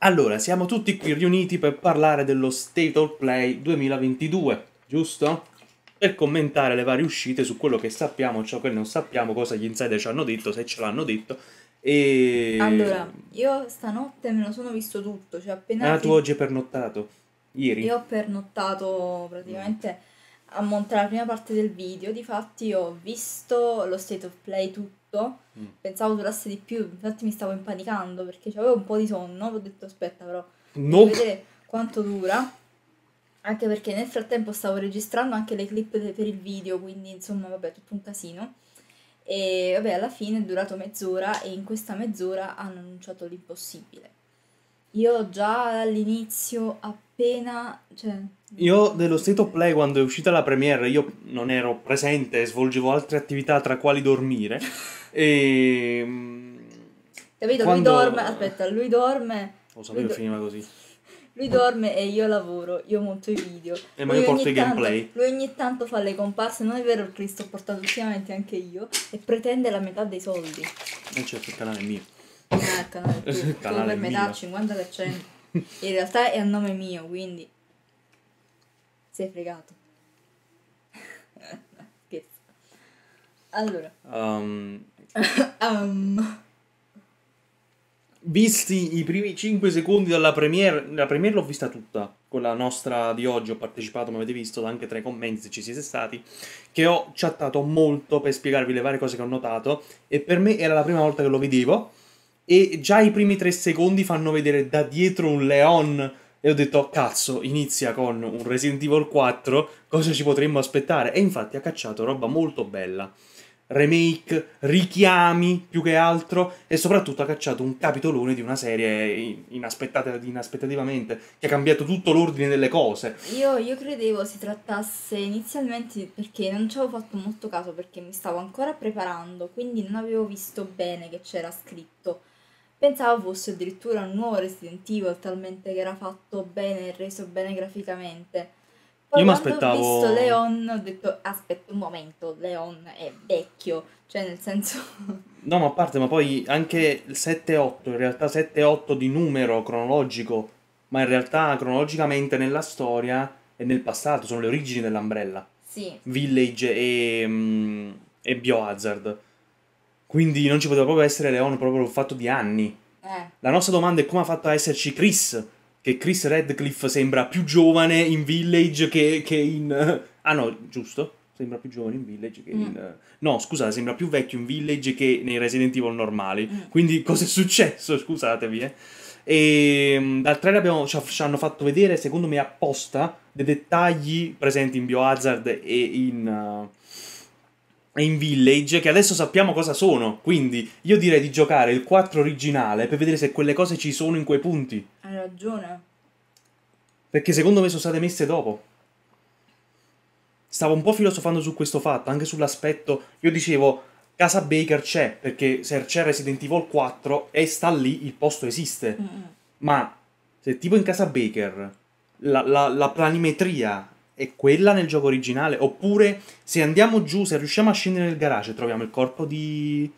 Allora, siamo tutti qui riuniti per parlare dello State of Play 2022, giusto? Per commentare le varie uscite su quello che sappiamo, ciò che non sappiamo, cosa gli insider ci hanno detto, se ce l'hanno detto. E... Allora, io stanotte me lo sono visto tutto, cioè appena... Ah, tu oggi hai pernottato? Ieri? Io ho pernottato praticamente a montare la prima parte del video, difatti ho visto lo State of Play tutto Mm. Pensavo durasse di più, infatti mi stavo impanicando perché avevo un po' di sonno. Ho detto aspetta, però no. vedere quanto dura. Anche perché nel frattempo stavo registrando anche le clip per il video, quindi insomma, vabbè, tutto un casino. E vabbè, alla fine è durato mezz'ora e in questa mezz'ora hanno annunciato l'impossibile. Io già all'inizio, appena. Cioè, io dello State of Play, quando è uscita la premiere, io non ero presente, svolgevo altre attività tra quali dormire. E... Ehm, Capito? Quando... Lui dorme, aspetta, lui dorme... Lo sapevo do... finiva così. Lui dorme e io lavoro, io monto i video. E ma io porto i gameplay. Lui ogni tanto fa le comparse, non è vero che li sto portando ultimamente anche io, e pretende la metà dei soldi. Non certo, il canale è mio. Eh, il canale è tuo, il canale per metà, 50%. In realtà è a nome mio, quindi... Sei fregato. Scherzo. Allora. Um, um. Visti i primi 5 secondi dalla premiere, la premiere l'ho vista tutta, con la nostra di oggi ho partecipato, come avete visto, anche tra i commenti se ci siete stati, che ho chattato molto per spiegarvi le varie cose che ho notato e per me era la prima volta che lo vedevo e già i primi 3 secondi fanno vedere da dietro un leon e ho detto cazzo inizia con un Resident Evil 4 cosa ci potremmo aspettare e infatti ha cacciato roba molto bella remake, richiami più che altro e soprattutto ha cacciato un capitolone di una serie inaspettativamente che ha cambiato tutto l'ordine delle cose. Io, io credevo si trattasse inizialmente perché non ci avevo fatto molto caso perché mi stavo ancora preparando, quindi non avevo visto bene che c'era scritto. Pensavo fosse addirittura un nuovo Resident Evil talmente che era fatto bene e reso bene graficamente. Poi Io mi aspettavo. Ho visto Leon, ho detto aspetta un momento, Leon è vecchio, cioè nel senso. No, ma a parte, ma poi anche il 7-8, in realtà 7-8 di numero cronologico, ma in realtà cronologicamente nella storia e nel passato sono le origini dell'Umbrella. Sì. Village e, mm, e Biohazard. Quindi non ci poteva proprio essere Leon proprio il fatto di anni. Eh. La nostra domanda è come ha fatto a esserci Chris che Chris Radcliffe sembra più giovane in Village che, che in... Ah no, giusto? Sembra più giovane in Village che mm. in... No, scusate, sembra più vecchio in Village che nei Resident Evil normali. Mm. Quindi cosa è successo? Scusatevi, eh. E mm, dal trailer abbiamo, ci, ci, hanno fatto vedere, secondo me apposta, dei dettagli presenti in Biohazard e in... Uh, in Village che adesso sappiamo cosa sono. Quindi io direi di giocare il 4 originale per vedere se quelle cose ci sono in quei punti. Hai ragione. Perché secondo me sono state messe dopo. Stavo un po' filosofando su questo fatto, anche sull'aspetto. Io dicevo, casa Baker c'è, perché se c'è Resident Evil 4 e sta lì, il posto esiste. Mm-hmm. Ma se tipo in casa Baker la, la, la planimetria è quella nel gioco originale? Oppure se andiamo giù, se riusciamo a scendere nel garage, troviamo il corpo di.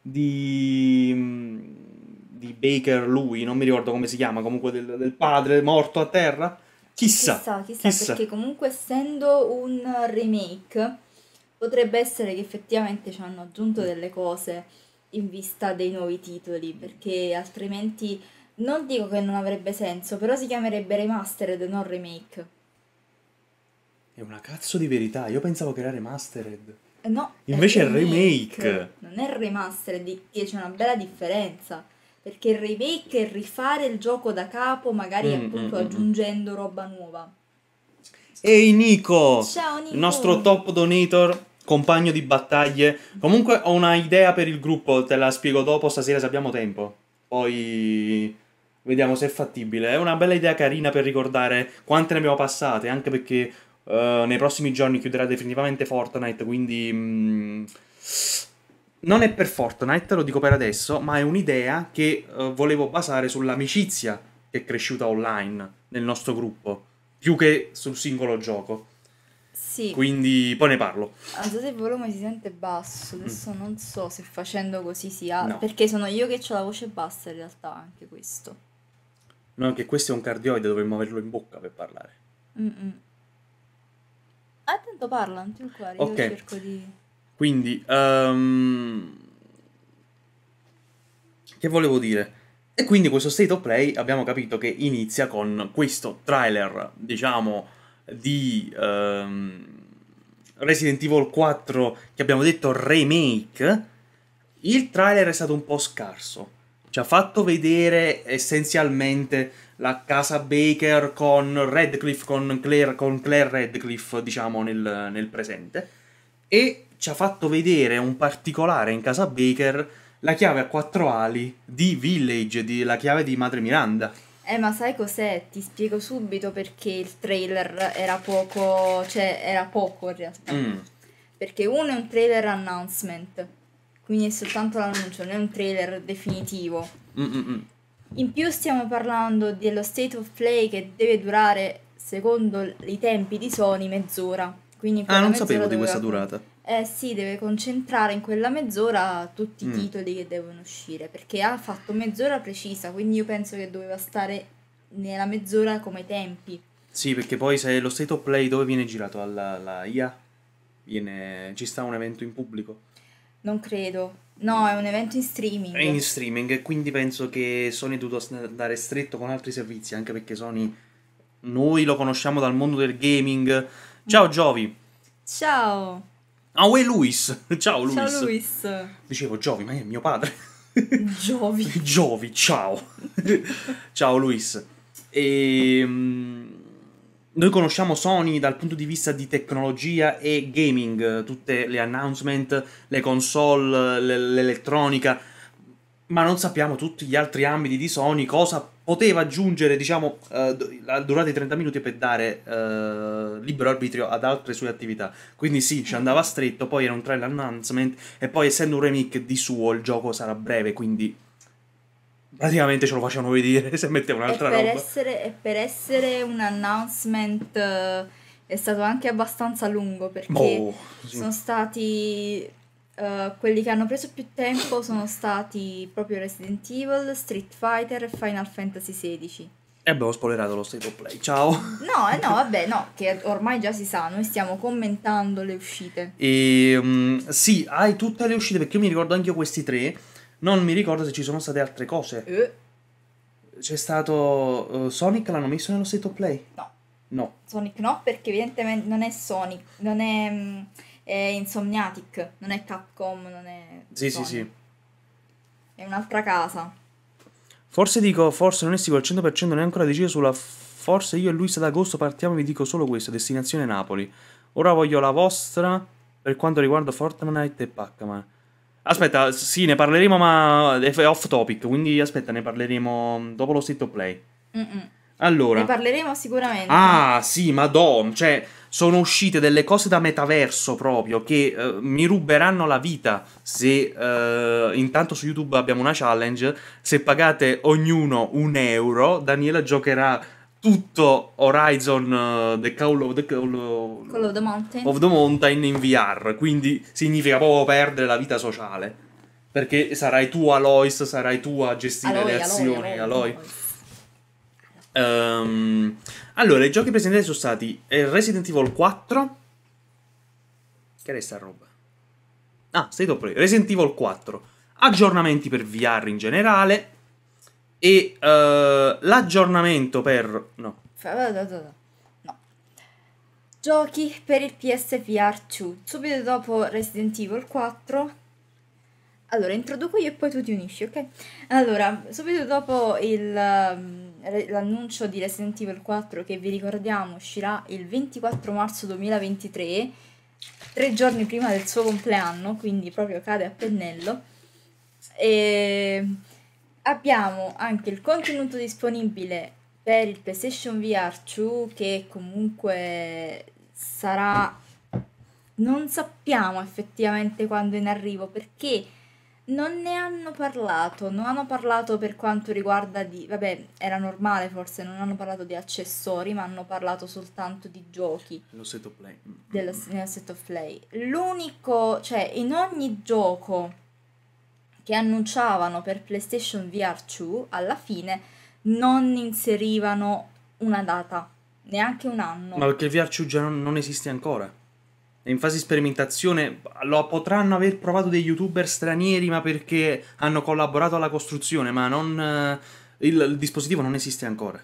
di. di Baker, lui, non mi ricordo come si chiama, comunque del, del padre morto a terra? Chissà, chissà, chissà, chissà, perché comunque essendo un remake potrebbe essere che effettivamente ci hanno aggiunto delle cose in vista dei nuovi titoli, perché altrimenti non dico che non avrebbe senso, però si chiamerebbe remastered, non remake. È una cazzo di verità, io pensavo che era remastered. Eh, no, Invece è remake. remake. Non è remastered, che c'è una bella differenza. Perché il remake è rifare il gioco da capo, magari mm, appunto mm, mm, mm. aggiungendo roba nuova. Ehi Nico! Ciao Nico! Il nostro top donator, compagno di battaglie. Comunque ho una idea per il gruppo, te la spiego dopo stasera se abbiamo tempo. Poi vediamo se è fattibile. È una bella idea carina per ricordare quante ne abbiamo passate, anche perché Uh, nei prossimi giorni chiuderà definitivamente Fortnite, quindi... Mh, mm, non è per Fortnite, lo dico per adesso, ma è un'idea che uh, volevo basare sull'amicizia che è cresciuta online nel nostro gruppo, più che sul singolo gioco. Sì. Quindi poi ne parlo. Alzate il volume si sente basso, adesso mm. non so se facendo così sia, no. perché sono io che ho la voce bassa in realtà anche questo. No, che questo è un cardioide, dovremmo averlo in bocca per parlare. Mm-mm. Tanto parla, non ti preoccupare, io Ok. cerco di... Quindi, ehm, che volevo dire? E quindi questo State of Play abbiamo capito che inizia con questo trailer, diciamo, di ehm, Resident Evil 4 che abbiamo detto remake. Il trailer è stato un po' scarso. Ci ha fatto vedere essenzialmente la casa Baker con Redcliffe, con Claire, con Claire Redcliffe, diciamo, nel, nel presente. E ci ha fatto vedere un particolare in casa Baker, la chiave a quattro ali di Village, di, la chiave di Madre Miranda. Eh, ma sai cos'è? Ti spiego subito perché il trailer era poco... cioè, era poco in realtà. Mm. Perché uno è un trailer announcement, quindi è soltanto l'annuncio, non è un trailer definitivo. Mm, mm, mm. In più stiamo parlando dello state of play che deve durare, secondo i tempi di Sony, mezz'ora. Quindi in Ah, non sapevo di questa durata. Eh sì, deve concentrare in quella mezz'ora tutti Mm. i titoli che devono uscire, perché ha fatto mezz'ora precisa, quindi io penso che doveva stare nella mezz'ora come tempi. Sì, perché poi se lo State of Play dove viene girato? Alla, alla IA? Viene, ci sta un evento in pubblico? Non credo. No, è un evento in streaming. È in streaming e quindi penso che Sony è dovuto andare stretto con altri servizi, anche perché Sony noi lo conosciamo dal mondo del gaming. Ciao Giovi. Ciao! Ah, uè Luis. Ciao Luis. Ciao Luis! Dicevo Giovi, ma è mio padre. Giovi! Giovi, ciao. ciao Luis. E, mm, noi conosciamo Sony dal punto di vista di tecnologia e gaming, tutte le announcement, le console, l- l'elettronica, ma non sappiamo tutti gli altri ambiti di Sony cosa poteva aggiungere, diciamo, eh, d- durante i 30 minuti per dare eh, libero arbitrio ad altre sue attività. Quindi sì, ci andava stretto, poi era un trailer announcement e poi essendo un remake di suo il gioco sarà breve, quindi praticamente ce lo facevano vedere se metteva E un'altra per, roba. essere, e per essere un announcement eh, è stato anche abbastanza lungo perché Boh, sì. sono stati eh, quelli che hanno preso più tempo sono stati proprio Resident Evil, Street Fighter e Final Fantasy XVI. E abbiamo spoilerato lo State of Play. Ciao. No, eh, no, vabbè, no, che ormai già si sa, noi stiamo commentando le uscite. E mm, sì, hai tutte le uscite perché io mi ricordo anche io questi tre. Non mi ricordo se ci sono state altre cose. Eh, C'è stato eh, Sonic l'hanno messo nello State of Play? no, No. Sonic no, perché evidentemente non è Sonic, non è, mm, è Insomniatic, non è Capcom, non è Sì, sì, Sony. sì. È un'altra casa. Forse dico, forse non è sicuro al 100%, non è ancora deciso sulla... Forse io e Luis ad agosto partiamo, vi dico solo questo, destinazione Napoli. Ora voglio la vostra per quanto riguarda Fortnite e Pac-Man. Aspetta, sì, ne parleremo, ma è off topic, quindi aspetta, ne parleremo dopo lo State of Play. Mm-mm. Allora... Ne parleremo sicuramente. Ah, sì, madonna, cioè sono uscite delle cose da metaverso proprio che eh, mi ruberanno la vita se eh, intanto su YouTube abbiamo una challenge, se pagate ognuno un euro, Daniela giocherà tutto Horizon eh, The Call of the, Call Call of the Mountain. of the Mountain in VR, quindi significa proprio perdere la vita sociale. Perché sarai tu Alois, sarai tu a gestire Aloy, le azioni, Aloy, Aloy. Aloy. Ehm, allora, i giochi presentati sono stati eh, Resident Evil 4. Che resta roba? Ah, State of Play. Resident Evil 4. Aggiornamenti per VR in generale. E eh, l'aggiornamento per. No. No. Giochi per il PSVR 2. Subito dopo Resident Evil 4. Allora, introduco io e poi tu ti unisci, ok? Allora, subito dopo il, re- l'annuncio di Resident Evil 4, che vi ricordiamo uscirà il 24 marzo 2023, tre giorni prima del suo compleanno, quindi proprio cade a pennello. E abbiamo anche il contenuto disponibile per il PlayStation VR 2 che comunque sarà non sappiamo effettivamente quando è in arrivo perché non ne hanno parlato, non hanno parlato per quanto riguarda di vabbè, era normale forse, non hanno parlato di accessori, ma hanno parlato soltanto di giochi Lo State of Play. dello, nel set of play. L'unico, cioè in ogni gioco che annunciavano per PlayStation VR 2, alla fine non inserivano una data, neanche un anno. Ma perché il VR Chu già non, non esiste ancora. È in fase di sperimentazione. Lo potranno aver provato dei youtuber stranieri, ma perché hanno collaborato alla costruzione, ma non. eh, il, il dispositivo non esiste ancora.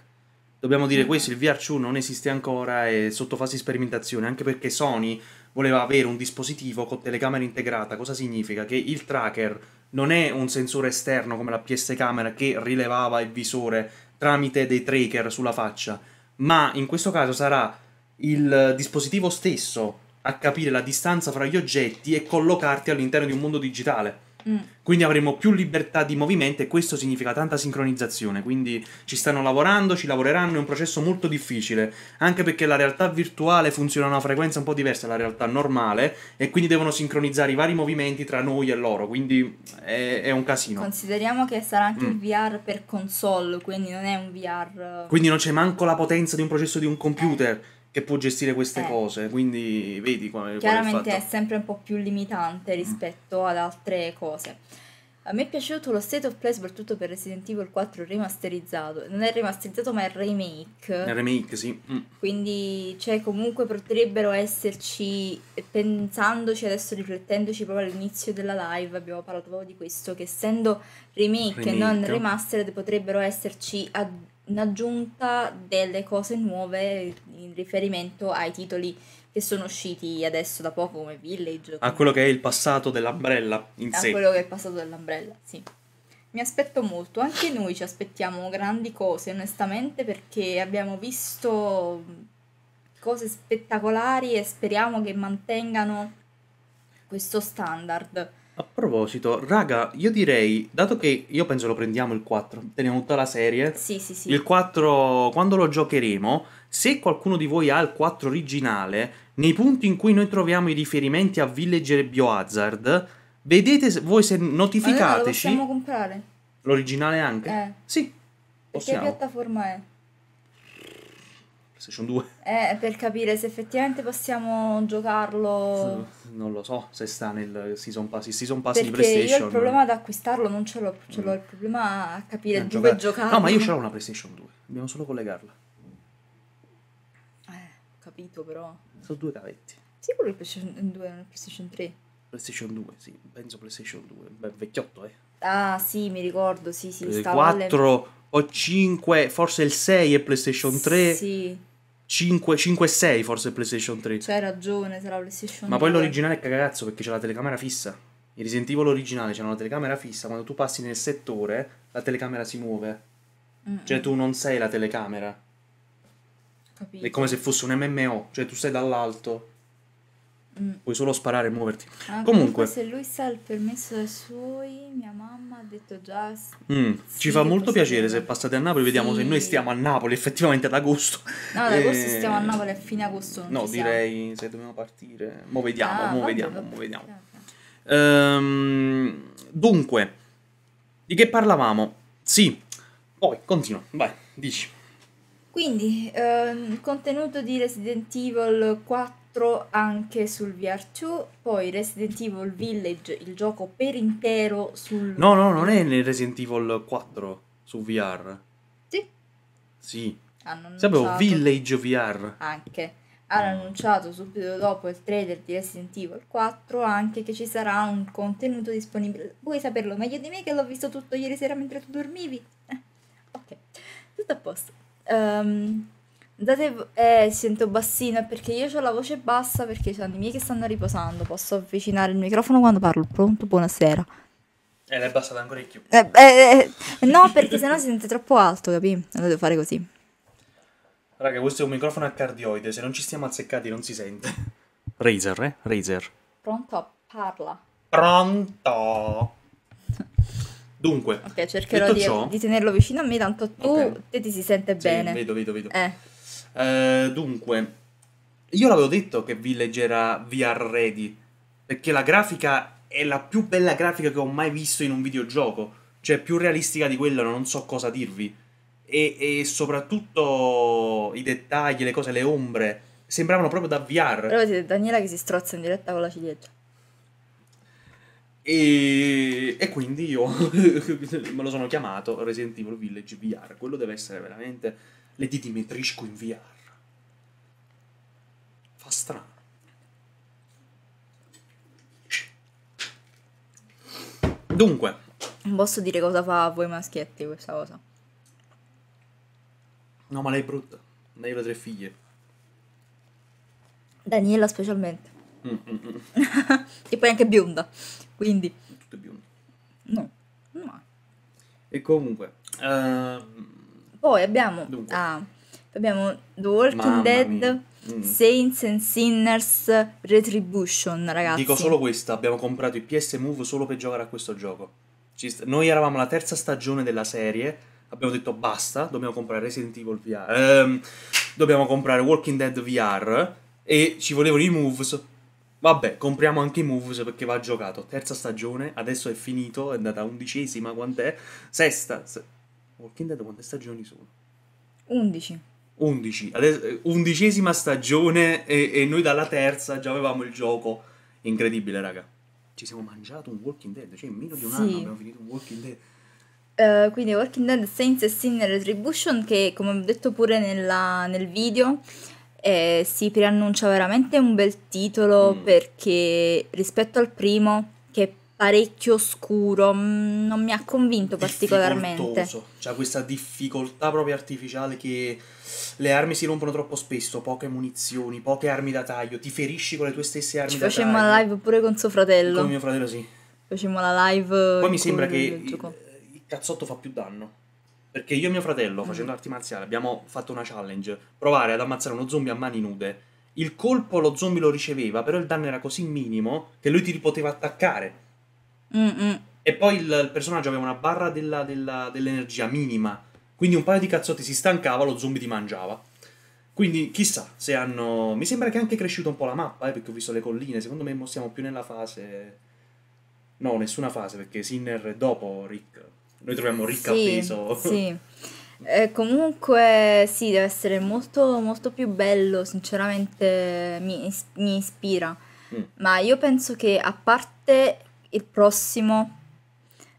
Dobbiamo dire Mm. questo: il VR Chu non esiste ancora, è sotto fase di sperimentazione, anche perché Sony voleva avere un dispositivo con telecamera integrata. Cosa significa? Che il tracker non è un sensore esterno come la PS camera che rilevava il visore tramite dei tracker sulla faccia, ma in questo caso sarà il dispositivo stesso a capire la distanza fra gli oggetti e collocarti all'interno di un mondo digitale. Mm. Quindi avremo più libertà di movimento e questo significa tanta sincronizzazione. Quindi ci stanno lavorando, ci lavoreranno, è un processo molto difficile, anche perché la realtà virtuale funziona a una frequenza un po' diversa dalla realtà normale e quindi devono sincronizzare i vari movimenti tra noi e loro, quindi è, è un casino. Consideriamo che sarà anche Mm. il VR per console, quindi non è un VR... eh, Quindi non c'è manco la potenza di un processo di un computer che può gestire queste Eh. cose, quindi vedi qual, è Chiaramente è fatto. sempre un po' più limitante rispetto ad altre cose. A me è piaciuto lo state of play soprattutto per Resident Evil 4 remasterizzato. Non è remasterizzato ma è remake. Nel remake, sì. Mm. Quindi, cioè, comunque potrebbero esserci, pensandoci adesso, riflettendoci proprio all'inizio della live, abbiamo parlato proprio di questo, che essendo remake, e non Remake. remastered potrebbero esserci ad- in aggiunta delle cose nuove in riferimento ai titoli che sono usciti adesso da poco come Village. A come- quello che è il passato dell'Umbrella in a sé. quello che è passato dell'Umbrella, sì. Mi aspetto molto, anche noi ci aspettiamo grandi cose, onestamente, perché abbiamo visto cose spettacolari e speriamo che mantengano questo standard. A proposito, raga, io direi, dato che io penso lo prendiamo il 4, teniamo tutta la serie. Sì, sì, sì. Il 4, quando lo giocheremo, se qualcuno di voi ha il 4 originale, nei punti in cui noi troviamo i riferimenti a Villager e Biohazard, vedete se- voi se Ma noi non lo notificateci possiamo comprare? l'originale anche. Eh, Sì, possiamo. piattaforma è? PlayStation 2. Eh, per capire se effettivamente possiamo giocarlo... Non lo so se sta nel Season Pass. Il Season Pass di Perché io PlayStation. il problema ad acquistarlo non ce l'ho, ce l'ho il problema a capire Eh, dove giocare-. No, ma io ce l'ho una PlayStation 2. Dobbiamo solo collegarla. Eh, ho capito però. Sono due cavetti. Sì, quello è il PlayStation 2, non il PlayStation 3. PlayStation 2, sì, penso PlayStation 2. Beh, vecchiotto, eh. Ah, sì, mi ricordo, sì, sì, il alle- 4 o 5, forse il 6 è PlayStation 3. Sì, 5, 5 e 6 forse PlayStation 3. c'hai ragione, sarà PlayStation Ma poi 2. l'originale è cagazzo perché c'è la telecamera fissa. Il Resident Evil originale c'è una telecamera fissa. Quando tu passi nel settore, la telecamera si muove. Mm, Cioè tu non sei la telecamera. capito. È come se fosse un MMO. Cioè tu stai dall'alto. Mm. Puoi solo sparare e muoverti. Ah, Comunque. se lui sa il permesso dai suoi, mia mamma ha detto già... Mm, Sì, Ci fa molto piacere dire. se passate a Napoli. Vediamo se Sì. noi stiamo a Napoli effettivamente ad agosto. No, ad agosto Eh, stiamo a Napoli a fine agosto. No, direi se dobbiamo partire. Mo vediamo, Ah, mo vabbè, vediamo, vabbè, mo vediamo. ok, ok. Ehm, dunque, di che parlavamo? Sì, poi continua, vai, dici. Quindi, ehm, contenuto di Resident Evil 4 anche sul VR2, poi Resident Evil Village, il gioco per intero sul... No, no, non è nel Resident Evil 4 su VR. Sì, Sì, hanno sapevo annunciato Village VR. anche. Hanno annunciato subito dopo il trailer di Resident Evil 4 anche che ci sarà un contenuto disponibile. Vuoi saperlo meglio di me che l'ho visto tutto ieri sera mentre tu dormivi? Eh, ok, tutto a posto. Ehm, Date, eh, sento bassino è perché io ho la voce bassa perché ci sono i miei che stanno riposando. Posso avvicinare il microfono quando parlo. Pronto? Buonasera. E l'hai abbassata ancora di più. Eh, eh, eh, no, perché sennò si sente troppo alto, capì? Allora devo fare così. Raga, questo è un microfono a cardioide, se non ci stiamo azzeccati non si sente. Razer, eh? Razer. Pronto? Parla. Pronto? Dunque, Ok, cercherò di, ciò- di tenerlo vicino a me, tanto tu Ok. te ti si sente sì, bene. vedo, vedo, vedo. Eh, Eh, dunque, io l'avevo detto che Village era VR ready, perché la grafica è la più bella grafica che ho mai visto in un videogioco, cioè più realistica di quella non so cosa dirvi. E, e soprattutto i dettagli, le cose, le ombre, sembravano proprio da VR. però vedete Daniela che si strozza in diretta con la ciliegia. E, e quindi io me lo sono chiamato Resident Evil Village VR. Quello deve essere veramente le di Dimitrisco in VR. Fa strano. Dunque, Non posso dire cosa fa a voi maschietti questa cosa. no, ma lei è brutta. Lei ha tre figlie. Daniela specialmente. Mm, mm, mm. E poi anche bionda. Quindi, Tutte bionde. no. no. E comunque, ehm, Poi abbiamo, ah, abbiamo The Walking Mamma Dead, mia. Mm. Saints and Sinners Retribution, ragazzi. dico solo questo: abbiamo comprato i PS Move solo per giocare a questo gioco. St- Noi eravamo alla terza stagione della serie. Abbiamo detto basta, dobbiamo comprare Resident Evil VR. ehm, dobbiamo comprare Walking Dead VR. E ci volevano i moves. Vabbè, compriamo anche i moves perché va giocato. Terza stagione, adesso è finito, è andata undicesima, quant'è? Sesta. se- Walking Dead quante stagioni sono? 11. 11, adesso, eh, undicesima stagione e, e noi dalla terza già avevamo il gioco. Incredibile, raga. Ci siamo mangiato un Walking Dead, cioè in meno di un Sì. anno abbiamo finito un Walking Dead. Eh, quindi Walking Dead Saints and Sinners Retribution che come ho detto pure nella- nel video eh, si preannuncia veramente un bel titolo Mm. perché rispetto al primo che parecchio scuro mm, non mi ha convinto particolarmente Difficoltoso. C'ha questa difficoltà proprio artificiale che le armi si rompono troppo spesso, poche munizioni, poche armi da taglio, ti ferisci con le tue stesse armi ci da facemmo taglio. la live pure con suo fratello Con mio fratello sì. facemmo la live Poi mi sembra che il, il cazzotto fa più danno. Perché io e mio fratello, Mm. facendo arti marziali, abbiamo fatto una challenge. Provare ad ammazzare uno zombie a mani nude. Il colpo lo zombie lo riceveva, però il danno era così minimo che lui ti poteva attaccare. Mm, mm. E poi il, il personaggio aveva una barra della- della- dell'energia minima. Quindi un paio di cazzotti si stancava, lo zombie ti mangiava. Quindi chissà se hanno. Mi sembra che è anche cresciuta un po' la mappa, eh, perché ho visto le colline. Secondo me mo siamo più nella fase. No, nessuna fase, perché Sinner è dopo Rick. Noi troviamo Rick Sì, appeso. sì. Eh, comunque sì, deve essere molto, molto più bello, sinceramente mi, mi ispira. Mm. Ma io penso che a parte il prossimo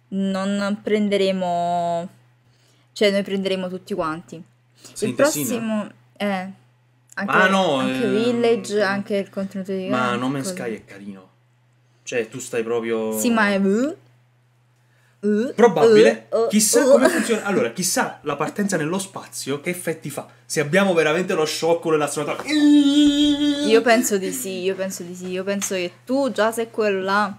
non prenderemo, cioè noi prenderemo tutti quanti. Il and Sinner? prossimo, eh, anche, Ah, no, anche eh, Village, anche il contenuto di Ma eh, No Man's Sky è carino. Cioè, tu stai proprio. Sì, ma è... Probabile. uh, chissà uh. come funziona. Allora, chissà la partenza nello spazio che effetti fa. Se abbiamo veramente lo shock dell'astronauta. Io penso di sì, io penso di sì, io penso che tu già sei quello là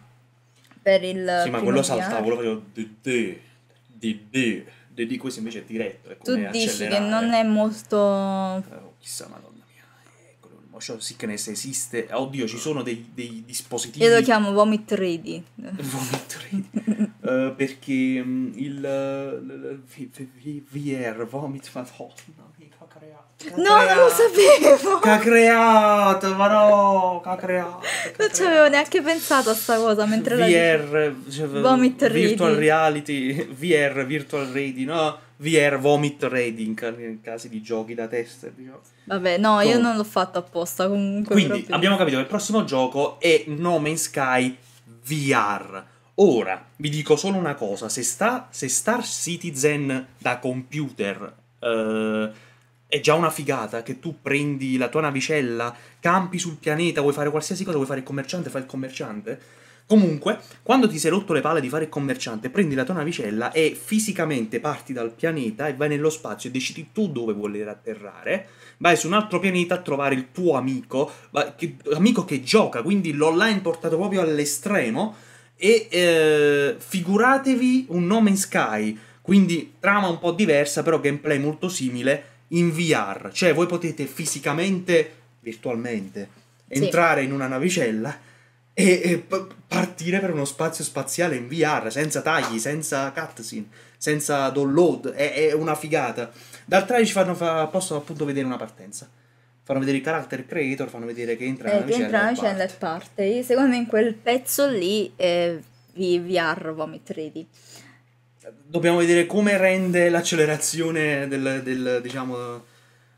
per il Sì, ma quello VR. saltava, quello facevo di di di di di di questo invece è diretto. È Tu dici che accelerare. non è molto... Oh, chissà, madonna mia. Eccolo, il motion sickness esiste. Oddio, ci sono dei, dei dispositivi. Io lo chiamo Vomit Ready. Vomit ready. Eh, perché mm, il, eh, l- l- V- V- VR, Vomit, madonna mia, che ha creato. che ha No, non lo sapevo! Che ha creato, ma no, che ha creato. che Non ci avevo neanche pensato a sta cosa mentre la VR, cioè, Vomit virtual ready. reality, VR, virtual ready, no? VR, vomit ready in, ca- in casi di giochi da tester, diciamo. Vabbè, no, io Comunque. non l'ho fatto apposta comunque. Quindi proprio. abbiamo capito che il prossimo gioco è No Man's Sky VR. Ora, vi dico solo una cosa, se, sta, se Star Citizen da computer eh, è già una figata che tu prendi la tua navicella, campi sul pianeta, vuoi fare qualsiasi cosa, vuoi fare il commerciante, fai il commerciante. Comunque, quando ti sei rotto le palle di fare il commerciante, prendi la tua navicella e fisicamente parti dal pianeta e vai nello spazio e decidi tu dove voler atterrare vai su un altro pianeta a trovare il tuo amico, che- amico che gioca, quindi l'online portato proprio all'estremo. E eh, figuratevi un No Man's Sky, quindi trama un po' diversa, però gameplay molto simile in VR. Cioè, voi potete fisicamente, virtualmente, Sì. entrare in una navicella e, e p- partire per uno spazio spaziale in VR, senza tagli, senza cutscene, senza download. È, è una figata. Dal trailer ci fanno fa- possono appunto vedere una partenza. Fanno vedere il character creator, fanno vedere che entra Eh, nella nella e parte. Secondo me in quel pezzo lì è V- VR Vomit Ready. Dobbiamo vedere come rende l'accelerazione del, del, diciamo,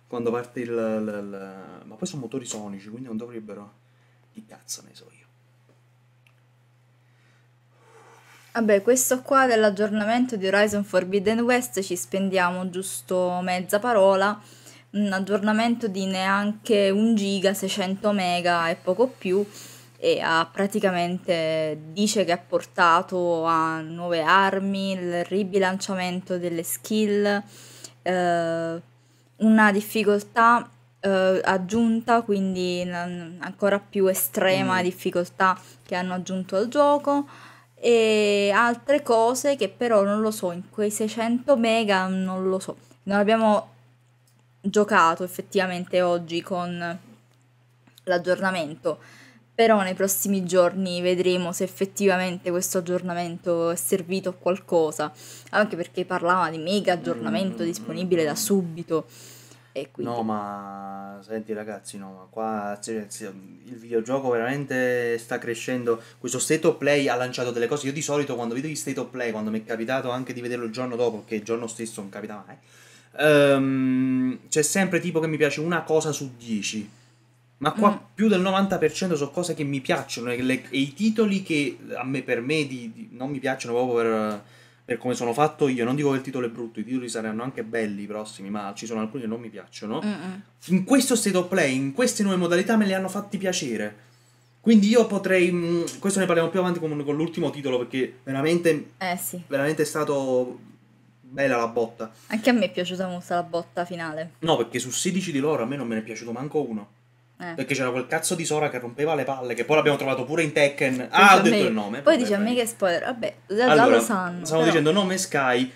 quando parte il, il- il- Ma poi sono motori sonici, quindi non dovrebbero... Chi cazzo ne so io. Vabbè, questo qua dell'aggiornamento di Horizon Forbidden West ci spendiamo giusto mezza parola. Un aggiornamento di neanche un giga, 600 mega e poco più. E ha praticamente dice che ha portato a nuove armi, il ribilanciamento delle skill, eh, una difficoltà eh, aggiunta, quindi ancora più estrema mm. difficoltà che hanno aggiunto al gioco e altre cose che però non lo so, in quei 600 mega non lo so. Non abbiamo giocato effettivamente oggi con l'aggiornamento, però nei prossimi giorni vedremo se effettivamente questo aggiornamento è servito a qualcosa, anche perché parlava di mega aggiornamento mm. disponibile da subito. No, ma senti ragazzi, no, ma qua cioè, il videogioco veramente sta crescendo. Questo state of play ha lanciato delle cose. Io di solito quando vedo gli state of play, quando mi è capitato anche di vederlo il giorno dopo, che il giorno stesso non capita mai, um, c'è sempre tipo che mi piace una cosa su 10. Ma qua mm. più del 90% sono cose che mi piacciono e, le, e, i titoli che a me, per me di, di, non mi piacciono proprio per per come sono fatto io, non dico che il titolo è brutto, i titoli saranno anche belli i prossimi, ma ci sono alcuni che non mi piacciono. Mm-mm. In questo state of play, in queste nuove modalità me li hanno fatti piacere. Quindi io potrei. Mm, questo ne parliamo più avanti con, con l'ultimo titolo perché veramente. Eh sì. Veramente è stato. Bella la botta. Anche a me è piaciuta molto la botta finale. No, perché su 16 di loro a me non me ne è piaciuto manco uno. Eh. Perché c'era quel cazzo di Sora che rompeva le palle, che poi l'abbiamo trovato pure in Tekken. Ah, ho detto me... il nome. Poi dice a me che spoiler. Vabbè, già allora, lo sanno. Stavo però... dicendo nome Sky.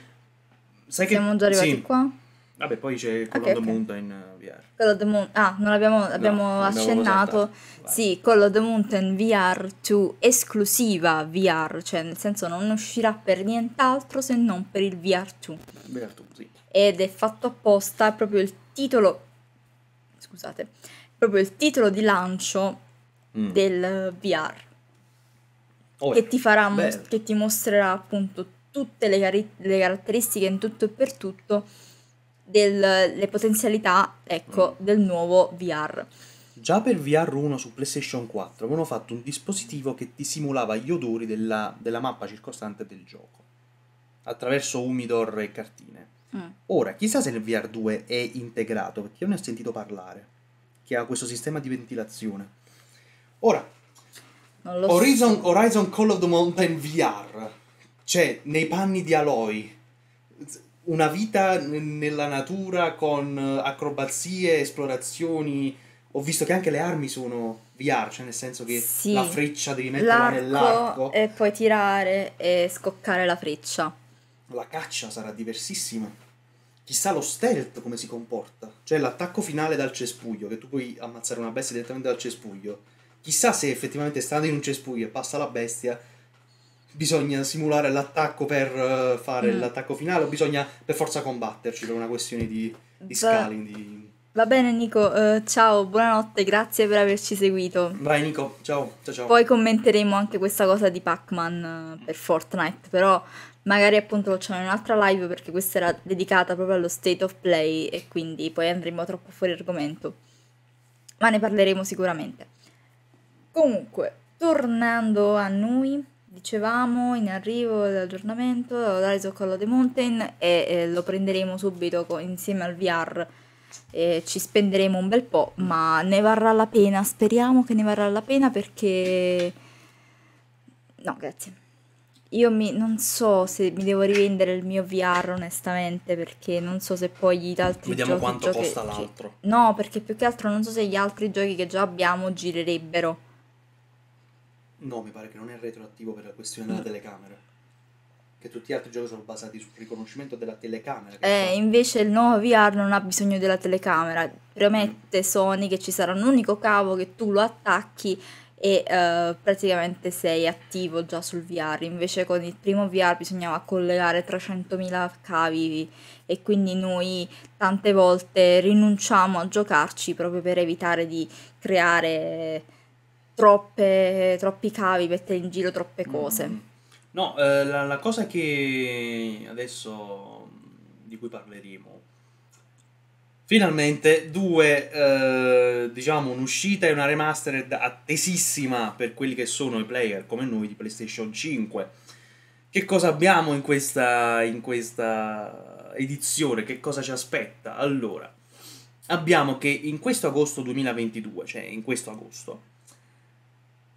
Sai Siamo che... già arrivati sì. qua? Vabbè, poi c'è Call okay, of the okay. Mountain VR. Call of the Moon... Ah, non l'abbiamo, abbiamo no, accennato. Sì, Call of the Mountain VR 2 esclusiva VR, cioè nel senso non uscirà per nient'altro se non per il VR 2. VR 2, sì. Ed è fatto apposta, è proprio il titolo... Scusate proprio il titolo di lancio mm. del VR. Oh, che ti farà mos- che ti mostrerà appunto tutte le, cari- le, caratteristiche in tutto e per tutto delle potenzialità ecco, mm. del nuovo VR. Già per VR 1 su PlayStation 4 avevano fatto un dispositivo che ti simulava gli odori della, della mappa circostante del gioco attraverso umidor e cartine. Mm. Ora, chissà se nel VR 2 è integrato, perché io ne ho sentito parlare che ha questo sistema di ventilazione. Ora, Horizon, so. Horizon Call of the Mountain VR, cioè nei panni di Aloy, una vita nella natura con acrobazie, esplorazioni. Ho visto che anche le armi sono VR, cioè nel senso che sì, la freccia devi metterla nell'arco. E poi tirare e scoccare la freccia. La caccia sarà diversissima. Chissà lo stealth come si comporta. Cioè l'attacco finale dal cespuglio, che tu puoi ammazzare una bestia direttamente dal cespuglio. Chissà se effettivamente stando in un cespuglio e passa la bestia, bisogna simulare l'attacco per uh, fare mm. l'attacco finale o bisogna per forza combatterci per una questione di, di scaling. Di... Va bene Nico, uh, ciao, buonanotte, grazie per averci seguito. Vai Nico, ciao, ciao, ciao. Poi commenteremo anche questa cosa di Pac-Man uh, per Fortnite, però magari appunto facciamo un'altra live perché questa era dedicata proprio allo state of play e quindi poi andremo troppo fuori argomento. Ma ne parleremo sicuramente. Comunque, tornando a noi, dicevamo in arrivo l'aggiornamento Rise of Call of the Mountain e eh, lo prenderemo subito con, insieme al VR e ci spenderemo un bel po', ma ne varrà la pena, speriamo che ne varrà la pena perché... No, grazie. Io mi, non so se mi devo rivendere il mio VR onestamente perché non so se poi gli altri Vediamo giochi... quanto giochi, costa l'altro. No, perché più che altro non so se gli altri giochi che già abbiamo girerebbero. No, mi pare che non è retroattivo per la questione della mm. telecamera. Che tutti gli altri giochi sono basati sul riconoscimento della telecamera. Eh, invece il nuovo VR non ha bisogno della telecamera. Promette mm. Sony che ci sarà un unico cavo che tu lo attacchi e uh, praticamente sei attivo già sul VR. Invece con il primo VR bisognava collegare 300.000 cavi e quindi noi tante volte rinunciamo a giocarci proprio per evitare di creare troppe, troppi cavi, mettere in giro troppe cose. Mm. No, eh, la, la cosa che adesso di cui parleremo Finalmente due, eh, diciamo, un'uscita e una remastered attesissima per quelli che sono i player come noi di PlayStation 5, che cosa abbiamo in questa, in questa edizione? Che cosa ci aspetta? Allora, abbiamo che in questo agosto 2022, cioè in questo agosto,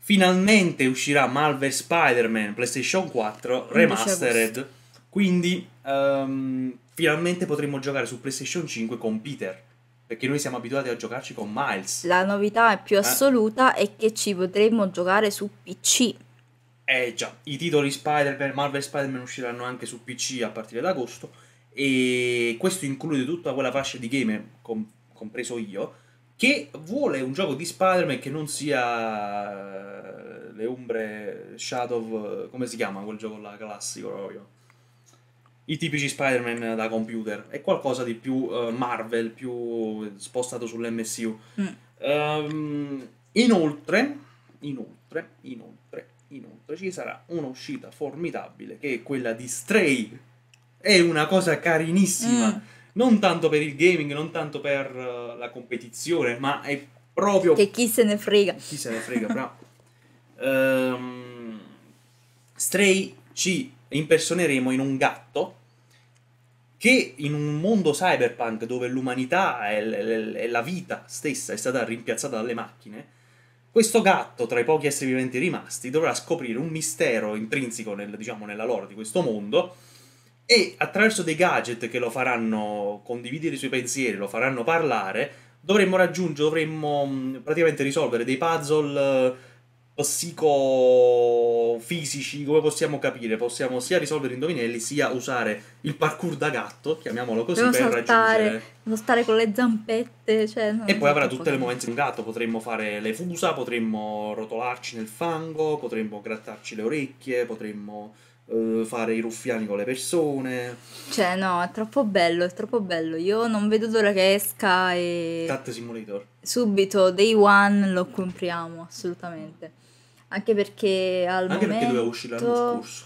finalmente uscirà Marvel Spider-Man PlayStation 4 Remastered. Quindi um, finalmente potremo giocare su PlayStation 5 con Peter. Perché noi siamo abituati a giocarci con Miles. La novità più eh. assoluta eh? è che ci potremo giocare su PC. Eh già, i titoli Spider-Man, Marvel Spider-Man usciranno anche su PC a partire da agosto e questo include tutta quella fascia di gamer, com- compreso io, che vuole un gioco di Spider-Man che non sia eh, le ombre Shadow, come si chiama quel gioco là classico proprio? I tipici Spider-Man da computer, è qualcosa di più uh, Marvel, più spostato sull'MSU. Mm. Um, inoltre, inoltre, inoltre, Inoltre ci sarà un'uscita formidabile che è quella di Stray. È una cosa carinissima. Mm. Non tanto per il gaming, non tanto per uh, la competizione, ma è proprio... Che chi se ne frega. Chi se ne frega, bravo. um, Stray ci impersoneremo in un gatto che in un mondo cyberpunk dove l'umanità e la vita stessa è stata rimpiazzata dalle macchine, questo gatto, tra i pochi esseri viventi rimasti, dovrà scoprire un mistero intrinseco nel, diciamo, nella lore di questo mondo e attraverso dei gadget che lo faranno condividere i suoi pensieri, lo faranno parlare, dovremmo raggiungere, dovremmo praticamente risolvere dei puzzle psicofisici, come possiamo capire? Possiamo sia risolvere indovinelli, sia usare il parkour da gatto, chiamiamolo così, Devo per saltare, raggiungere... stare con le zampette, cioè... E poi avrà tutte le movenze di un gatto, potremmo fare le fusa, potremmo rotolarci nel fango, potremmo grattarci le orecchie, potremmo uh, fare i ruffiani con le persone. Cioè, no, è troppo bello, è troppo bello. Io non vedo l'ora che esca e... Cat Simulator. Subito, day one, lo compriamo, assolutamente. Anche perché al Anche momento... perché doveva uscire l'anno scorso.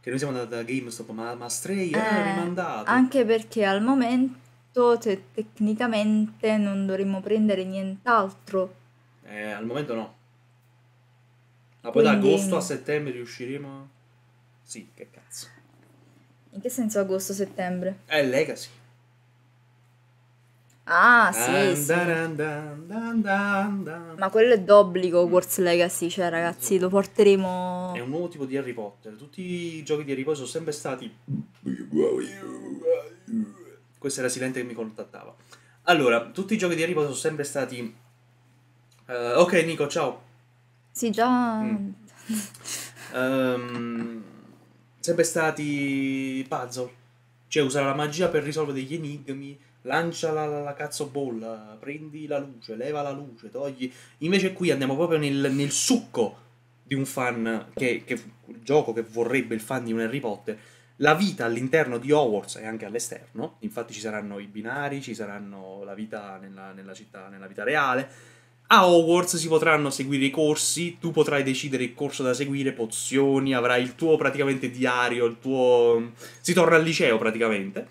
Che noi siamo andati da GameStop, ma, ma Stray eh, era rimandato. Anche perché al momento te, tecnicamente non dovremmo prendere nient'altro. Eh, al momento no. Ma poi Quindi... da agosto a settembre riusciremo... Sì, che cazzo. In che senso agosto-settembre? È Legacy. Ah, sì, sì. Ma quello è d'obbligo Hogwarts Legacy, cioè ragazzi, lo porteremo... È un nuovo tipo di Harry Potter. Tutti i giochi di Harry Potter sono sempre stati... Questo era Silente che mi contattava. Allora, tutti i giochi di Harry Potter sono sempre stati... Uh, ok, Nico, ciao. Sì, già... Mm. um, sempre stati puzzle. Cioè, usare la magia per risolvere degli enigmi lancia la, la, la, cazzo bolla, prendi la luce, leva la luce, togli. Invece qui andiamo proprio nel, nel succo di un fan, che, che il gioco che vorrebbe il fan di un Harry Potter. La vita all'interno di Hogwarts e anche all'esterno, infatti ci saranno i binari, ci saranno la vita nella, nella città, nella vita reale. A Hogwarts si potranno seguire i corsi, tu potrai decidere il corso da seguire, pozioni, avrai il tuo praticamente diario, il tuo... si torna al liceo praticamente.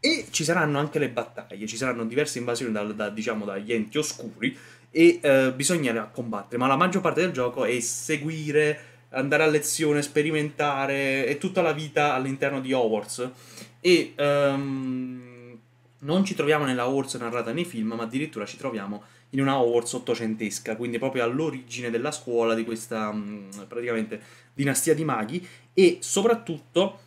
E ci saranno anche le battaglie, ci saranno diverse invasioni da, da, diciamo, dagli enti oscuri e eh, bisognerà combattere, ma la maggior parte del gioco è seguire, andare a lezione, sperimentare, è tutta la vita all'interno di Hogwarts. E um, non ci troviamo nella Hogwarts narrata nei film, ma addirittura ci troviamo in una Hogwarts ottocentesca, quindi proprio all'origine della scuola di questa um, praticamente dinastia di maghi e soprattutto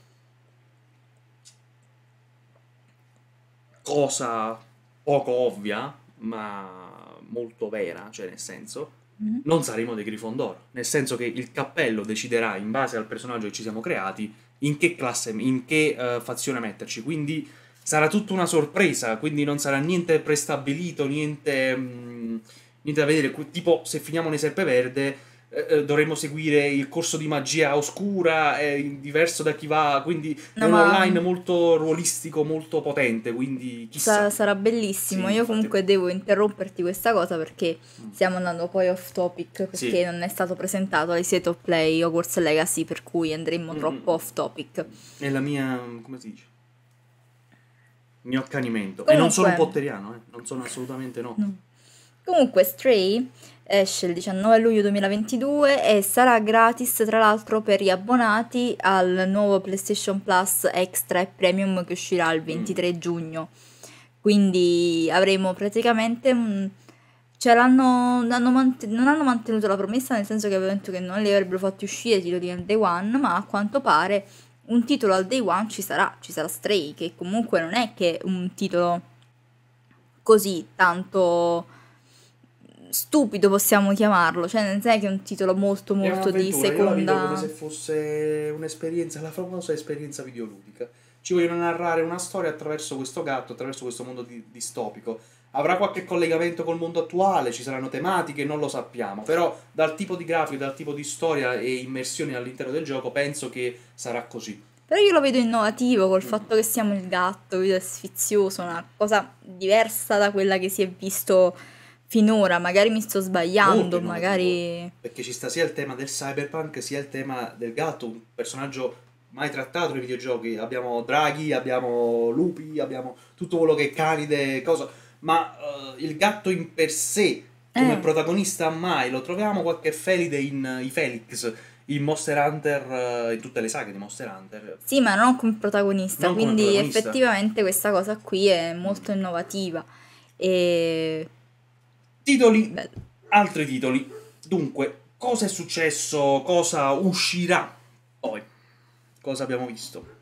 cosa poco ovvia, ma molto vera, cioè nel senso, mm-hmm. non saremo dei Grifondoro, nel senso che il cappello deciderà in base al personaggio che ci siamo creati in che classe, in che uh, fazione metterci, quindi sarà tutta una sorpresa, quindi non sarà niente prestabilito, niente, mh, mm, niente da vedere, tipo se finiamo nei Serpeverde eh, eh, dovremmo seguire il corso di magia oscura, è diverso da chi va, quindi no, è un online molto ruolistico, molto potente, quindi chissà. Sa- sarà bellissimo. Sì, Io infatti... comunque devo interromperti questa cosa perché mm. stiamo andando poi off topic, perché sì. non è stato presentato ai State of Play Hogwarts Legacy, per cui andremo mm-hmm. troppo off topic. È la mia, come si dice? Il mio accanimento. Comunque... E non sono un potteriano, eh? non sono assolutamente no. no. Comunque Stray esce il 19 luglio 2022 e sarà gratis tra l'altro per gli abbonati al nuovo PlayStation Plus Extra e Premium che uscirà il 23 giugno. Quindi avremo praticamente un... Cioè l'hanno, hanno mant- non hanno mantenuto la promessa nel senso che avevano detto che non li avrebbero fatti uscire titoli al day one, ma a quanto pare un titolo al day one ci sarà, ci sarà Stray, che comunque non è che un titolo così tanto stupido possiamo chiamarlo, cioè non è che è un titolo molto molto di seconda... Io come se fosse un'esperienza, la famosa esperienza videoludica. Ci vogliono narrare una storia attraverso questo gatto, attraverso questo mondo di- distopico. Avrà qualche collegamento col mondo attuale, ci saranno tematiche, non lo sappiamo, però dal tipo di grafico, dal tipo di storia e immersione all'interno del gioco penso che sarà così. Però io lo vedo innovativo col fatto che siamo il gatto, vedo è sfizioso, una cosa diversa da quella che si è visto finora. Magari mi sto sbagliando, Molto magari... Perché ci sta sia il tema del cyberpunk sia il tema del gatto, un personaggio mai trattato nei videogiochi. Abbiamo draghi, abbiamo lupi, abbiamo tutto quello che è canide, cosa. Ma eh, il gatto in per sé, come Eh. protagonista mai, lo troviamo qualche felide in eh, i Felix, in Monster Hunter, eh, in tutte le saghe di Monster Hunter. Sì, ma non come protagonista, Non come quindi protagonista. effettivamente questa cosa qui è molto innovativa. E... Titoli, bello. altri titoli. Dunque, cosa è successo? Cosa uscirà poi? Cosa abbiamo visto?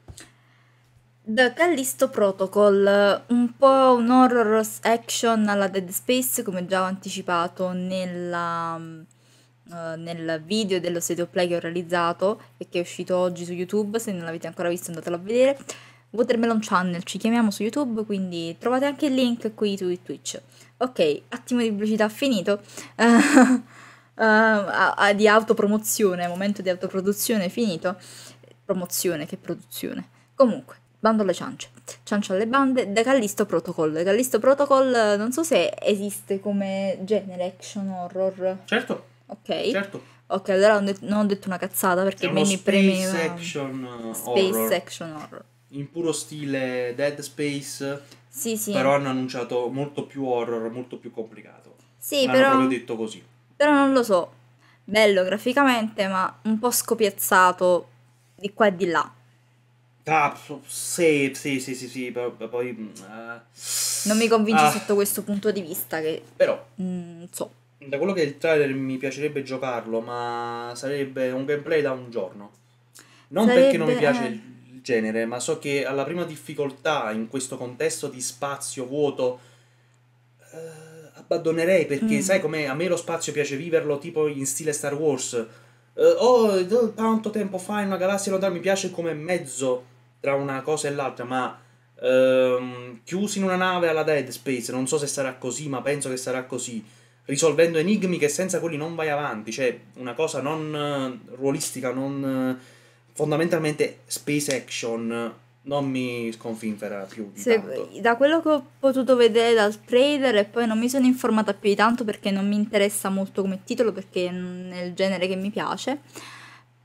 The Callisto Protocol, un po' un horror action alla Dead Space, come già ho anticipato nella, eh, nel video dello State of Play che ho realizzato e che è uscito oggi su YouTube, se non l'avete ancora visto andatelo a vedere. Watermelon Channel ci chiamiamo su YouTube, quindi trovate anche il link qui su Twitch. Ok, attimo di pubblicità finito. A- a- di autopromozione, momento di autoproduzione finito. Promozione, che produzione. Comunque, bando alle ciance. Ciance alle bande, The Callisto Protocol. The Callisto Protocol non so se esiste come genere action horror. Certo, Ok. certo. Ok, allora non, ho detto una cazzata perché me mi space premeva action uh, Space horror action horror. In puro stile Dead Space, Sì, sì. però hanno annunciato molto più horror, molto più complicato. sì, L'hanno però, proprio detto così. però non lo so. Bello graficamente, ma un po' scopiazzato di qua e di là. Ah, sì, sì, sì, sì, sì, poi... mm, eh, Non mi convince ah, sotto questo punto di vista che Però, mm, non so. da quello che è il trailer mi piacerebbe giocarlo, ma sarebbe un gameplay da un giorno. Non Sarebbe, perché non mi piace eh. il genere, ma so che alla prima difficoltà in questo contesto di spazio vuoto eh, abbandonerei perché Mm. sai com'è? A me lo spazio piace viverlo tipo in stile Star Wars. Eh, oh, eh, tanto tempo fa in una galassia lontana mi piace come mezzo tra una cosa e l'altra, ma ehm, chiusi in una nave alla Dead Space, non so se sarà così, ma penso che sarà così. Risolvendo enigmi che senza quelli non vai avanti, cioè una cosa non eh, ruolistica, non eh, fondamentalmente space action, non mi sconfinfera più Se- da quello che ho potuto vedere dal trailer e poi non mi sono informata più di tanto perché non mi interessa molto come titolo perché non è il genere che mi piace,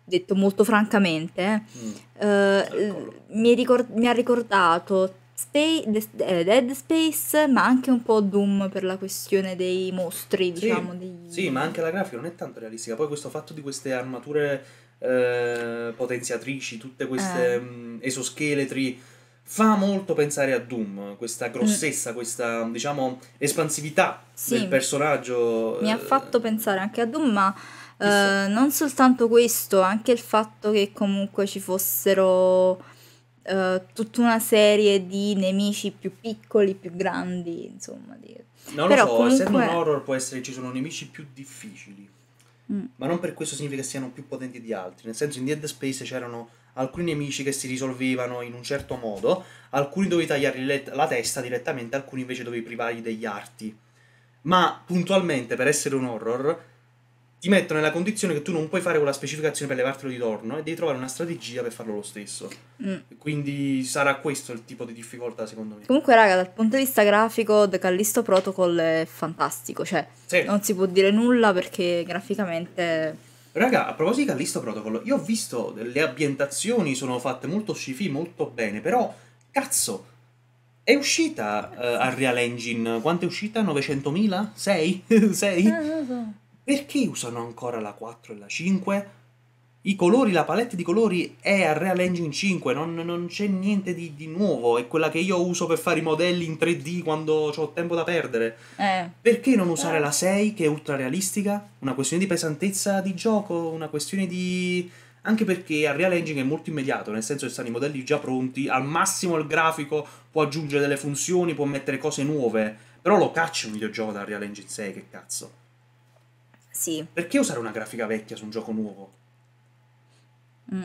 detto molto francamente, eh. Mm. Eh, mi, ricor- mi ha ricordato Spa- De- eh, Dead Space ma anche un po' Doom per la questione dei mostri, Sì, diciamo. dei- Sì, ma anche la grafica non è tanto realistica. Poi questo fatto di queste armature eh, potenziatrici, tutte queste Eh. mm, esoscheletri, fa molto pensare a Doom. Questa grossezza, questa, diciamo, espansività Sì. del personaggio. Mi ha eh, fatto pensare anche a Doom, ma eh, non soltanto questo, anche il fatto che comunque ci fossero eh, tutta una serie di nemici più piccoli, più grandi, insomma. di- Non però lo so, essendo un comunque- horror può essere ci sono nemici più difficili. Mm. Ma non per questo significa che siano più potenti di altri. Nel senso, in Dead Space c'erano alcuni nemici che si risolvevano in un certo modo, alcuni dovevi tagliargli le- la testa direttamente, alcuni invece dovevi privargli degli arti. Ma puntualmente, per essere un horror, ti mettono nella condizione che tu non puoi fare quella specificazione per levartelo di torno e devi trovare una strategia per farlo lo stesso. Mm. Quindi sarà questo il tipo di difficoltà, secondo me. Comunque, raga, dal punto di vista grafico, The Callisto Protocol è fantastico, cioè Sì. non si può dire nulla perché graficamente... Raga, a proposito di Callisto Protocol, io ho visto le ambientazioni sono fatte molto sci-fi, molto bene, però cazzo, è uscita eh, Unreal Engine, quanto è uscita? 900.000? 6? 6? Eh, non so. Perché usano ancora la 4 e la 5? I colori, la palette di colori è a Real Engine 5, non, non c'è niente di, di nuovo, è quella che io uso per fare i modelli in 3D quando ho tempo da perdere. Eh, Perché non usare Eh. la 6 che è ultra realistica? Una questione di pesantezza di gioco, una questione di... Anche perché a Real Engine è molto immediato, nel senso che stanno i modelli già pronti, al massimo il grafico può aggiungere delle funzioni, può mettere cose nuove, però lo caccia un videogioco da Real Engine 6, che cazzo. Sì. Perché usare una grafica vecchia su un gioco nuovo? Mm.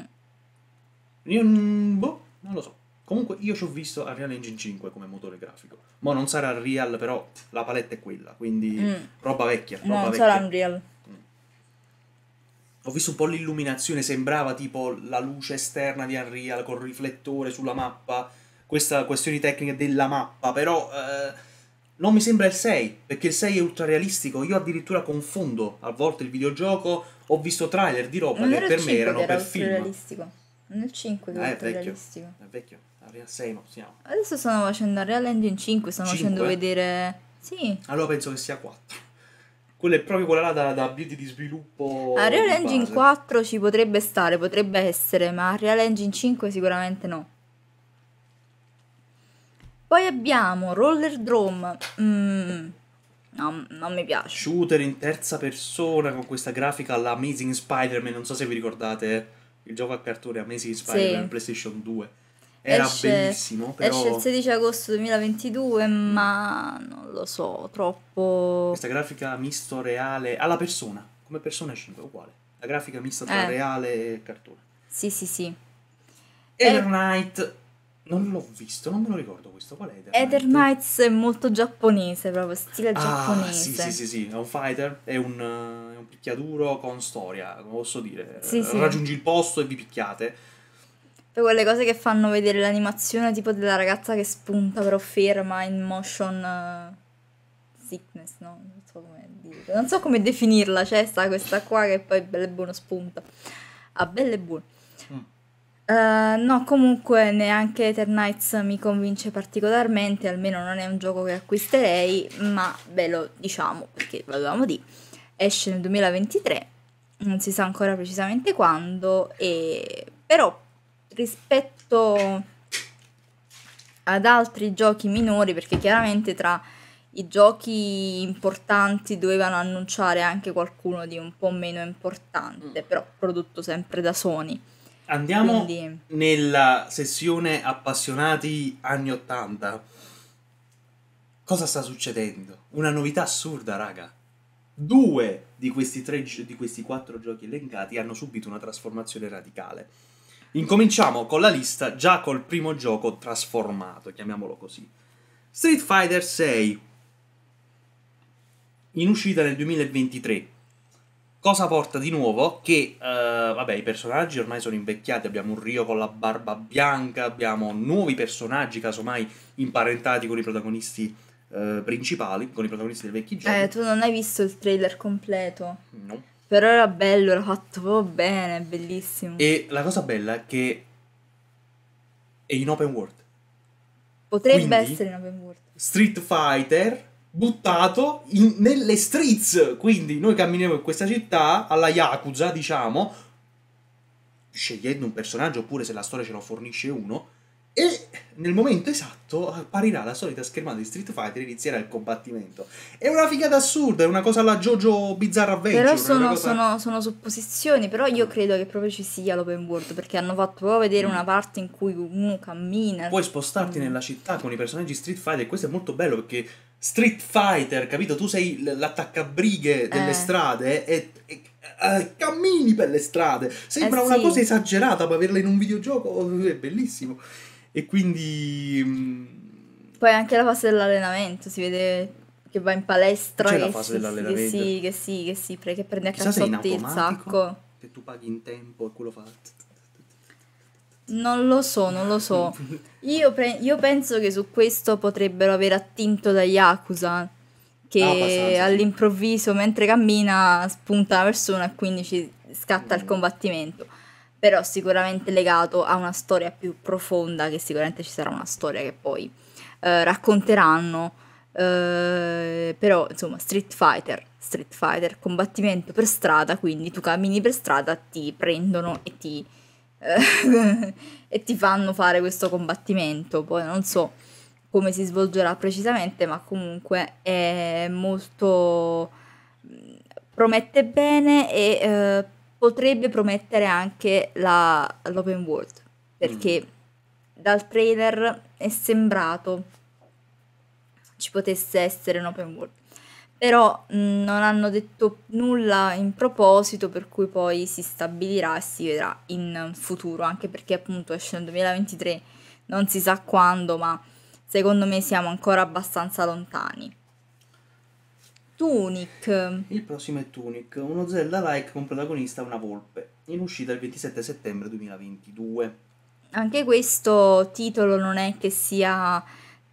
Io, mm, boh, non lo so. Comunque io ci ho visto a Real Engine 5 come motore grafico. Ma non sarà Real, però la palette è quella, quindi Mm. roba vecchia, roba No, non vecchia. sarà Unreal. Ho visto un po' l'illuminazione, sembrava tipo la luce esterna di Unreal col riflettore sulla mappa, questa questioni tecniche della mappa, però eh, non mi sembra il 6, perché il 6 è ultra realistico, io addirittura confondo a volte il videogioco, ho visto trailer di roba Non che per me 5 erano era per film. realistico. Non è il 5 che Ah, è realistico. È vecchio, Unreal 6 no, siamo. Adesso stanno facendo Real Engine 5, stanno Cinque? facendo vedere... Sì. Allora penso che sia 4. Quella è proprio quella là da, da beauty di sviluppo. A Real Engine base. 4 ci potrebbe stare, potrebbe essere, ma a Real Engine 5 sicuramente no. Poi abbiamo Roller Drome. Mm, no, non mi piace. Shooter in terza persona con questa grafica alla Amazing Spider-Man. Non so se vi ricordate il gioco a cartone Amazing Spider-Man Sì. PlayStation 2. Era Esce- bellissimo, però Esce il 16 agosto 2022, ma non lo so, troppo... questa grafica misto reale alla persona, come Persona 5, uguale. La grafica mista tra Eh. reale e cartone. Sì, sì, sì. Ether Knight non l'ho visto, non me lo ricordo questo. Qual è Ether Knight? Ether Knights è molto giapponese, proprio stile Ah, giapponese. sì, sì, sì, sì, è un fighter, è un, è un picchiaduro con storia, come posso dire. Sì, sì. Raggiungi il posto e vi picchiate. Poi quelle cose che fanno vedere l'animazione tipo della ragazza che spunta però ferma in motion eh, sickness, no? Non so come dire. Non so come definirla, c'è sta questa qua che poi bella e buono spunta. Ah, bella e buono. Mm. Eh, no, comunque neanche Ether Knights mi convince particolarmente, almeno non è un gioco che acquisterei, ma ve lo diciamo perché volevamo di esce nel 2023, non si sa ancora precisamente quando, e... però rispetto ad altri giochi minori, perché chiaramente tra i giochi importanti dovevano annunciare anche qualcuno di un po' meno importante, però prodotto sempre da Sony. Andiamo Quindi nella sessione appassionati anni 80. Cosa sta succedendo? Una novità assurda, raga. Due di questi, tre, di questi quattro giochi elencati hanno subito una trasformazione radicale. Incominciamo con la lista già col primo gioco trasformato, chiamiamolo così. Street Fighter 6. In uscita nel 2023. Cosa porta di nuovo? Che, eh, vabbè, i personaggi ormai sono invecchiati, abbiamo un Rio con la barba bianca, abbiamo nuovi personaggi, casomai imparentati con i protagonisti eh, principali, con i protagonisti dei vecchi giochi. eh, tu non hai visto il trailer completo, No. però era bello, era fatto proprio bene, bellissimo. E la cosa bella è che è in open world. Potrebbe quindi- essere in open world. Street Fighter buttato in- nelle streets. Quindi noi camminiamo in questa città alla Yakuza, diciamo, scegliendo un personaggio oppure se la storia ce lo fornisce uno. E nel momento esatto apparirà la solita schermata di Street Fighter e inizierà il combattimento. È una figata assurda, è una cosa alla JoJo Bizarre Adventure. Però sono, cosa- sono- sono supposizioni, però io credo che proprio ci sia l'open world, perché hanno fatto proprio vedere una parte in cui uno cammina. Puoi spostarti Mm. nella città con i personaggi Street Fighter e questo è molto bello perché Street Fighter, capito? Tu sei l'attaccabrighe delle Eh. strade e, e- eh, cammini per le strade. Sembra Eh una sì. cosa esagerata, ma averla in un videogioco è bellissimo. E quindi... mm, Poi anche la fase dell'allenamento, si vede che va in palestra, C'è che, la fase si- dell'allenamento. che sì, che sì, che sì, che prende a cazzotti il sacco. Che tu paghi in tempo e quello fa... Non lo so, non lo so. Io, pre- io penso che su questo potrebbero aver attinto da Yakuza, che sì. all'improvviso mentre cammina spunta una persona e quindi ci scatta il combattimento. Però sicuramente legato a una storia più profonda, che sicuramente ci sarà una storia che poi eh, racconteranno. eh, però insomma Street Fighter, Street Fighter, combattimento per strada, quindi tu cammini per strada, ti prendono e ti, e ti fanno fare questo combattimento, poi non so come si svolgerà precisamente, ma comunque è molto promette bene e eh, potrebbe promettere anche la, l'open world. Perché mm. dal trailer è sembrato ci potesse essere un open world però mh, non hanno detto nulla in proposito per cui poi si stabilirà e si vedrà in futuro anche perché appunto esce nel 2023 non si sa quando ma secondo me siamo ancora abbastanza lontani Tunic. Il prossimo è Tunic, uno Zelda-like con protagonista una volpe, in uscita il 27 settembre 2022. Anche questo titolo non è che sia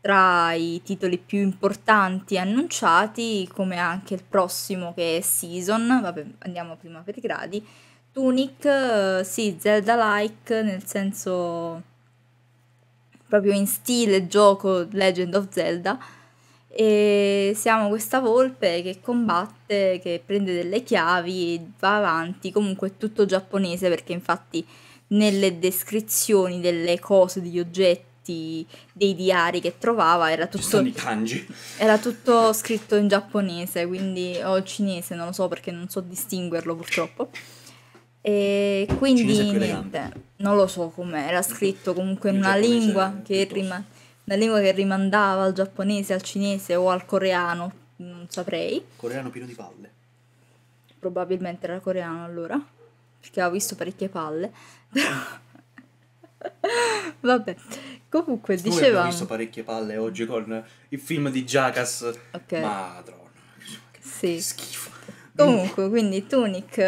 tra i titoli più importanti annunciati, come anche il prossimo che è Season, vabbè andiamo prima per i gradi. Tunic, sì, Zelda-like, nel senso proprio in stile gioco Legend of Zelda, e siamo questa volpe che combatte, che prende delle chiavi e va avanti. Comunque è tutto giapponese perché infatti nelle descrizioni delle cose, degli oggetti, dei diari che trovava era tutto, era tutto scritto in giapponese, quindi o cinese, non lo so perché non so distinguerlo purtroppo. E quindi niente, non lo so come era scritto comunque in una lingua che rimane una lingua che rimandava al giapponese, al cinese o al coreano, non saprei. Coreano pieno di palle. Probabilmente era coreano allora, perché avevo visto parecchie palle. Vabbè, comunque Noi dicevamo... Ho visto parecchie palle oggi con il film di Jackass. Ok. Madonna, sì. schifo. Comunque, quindi Tunic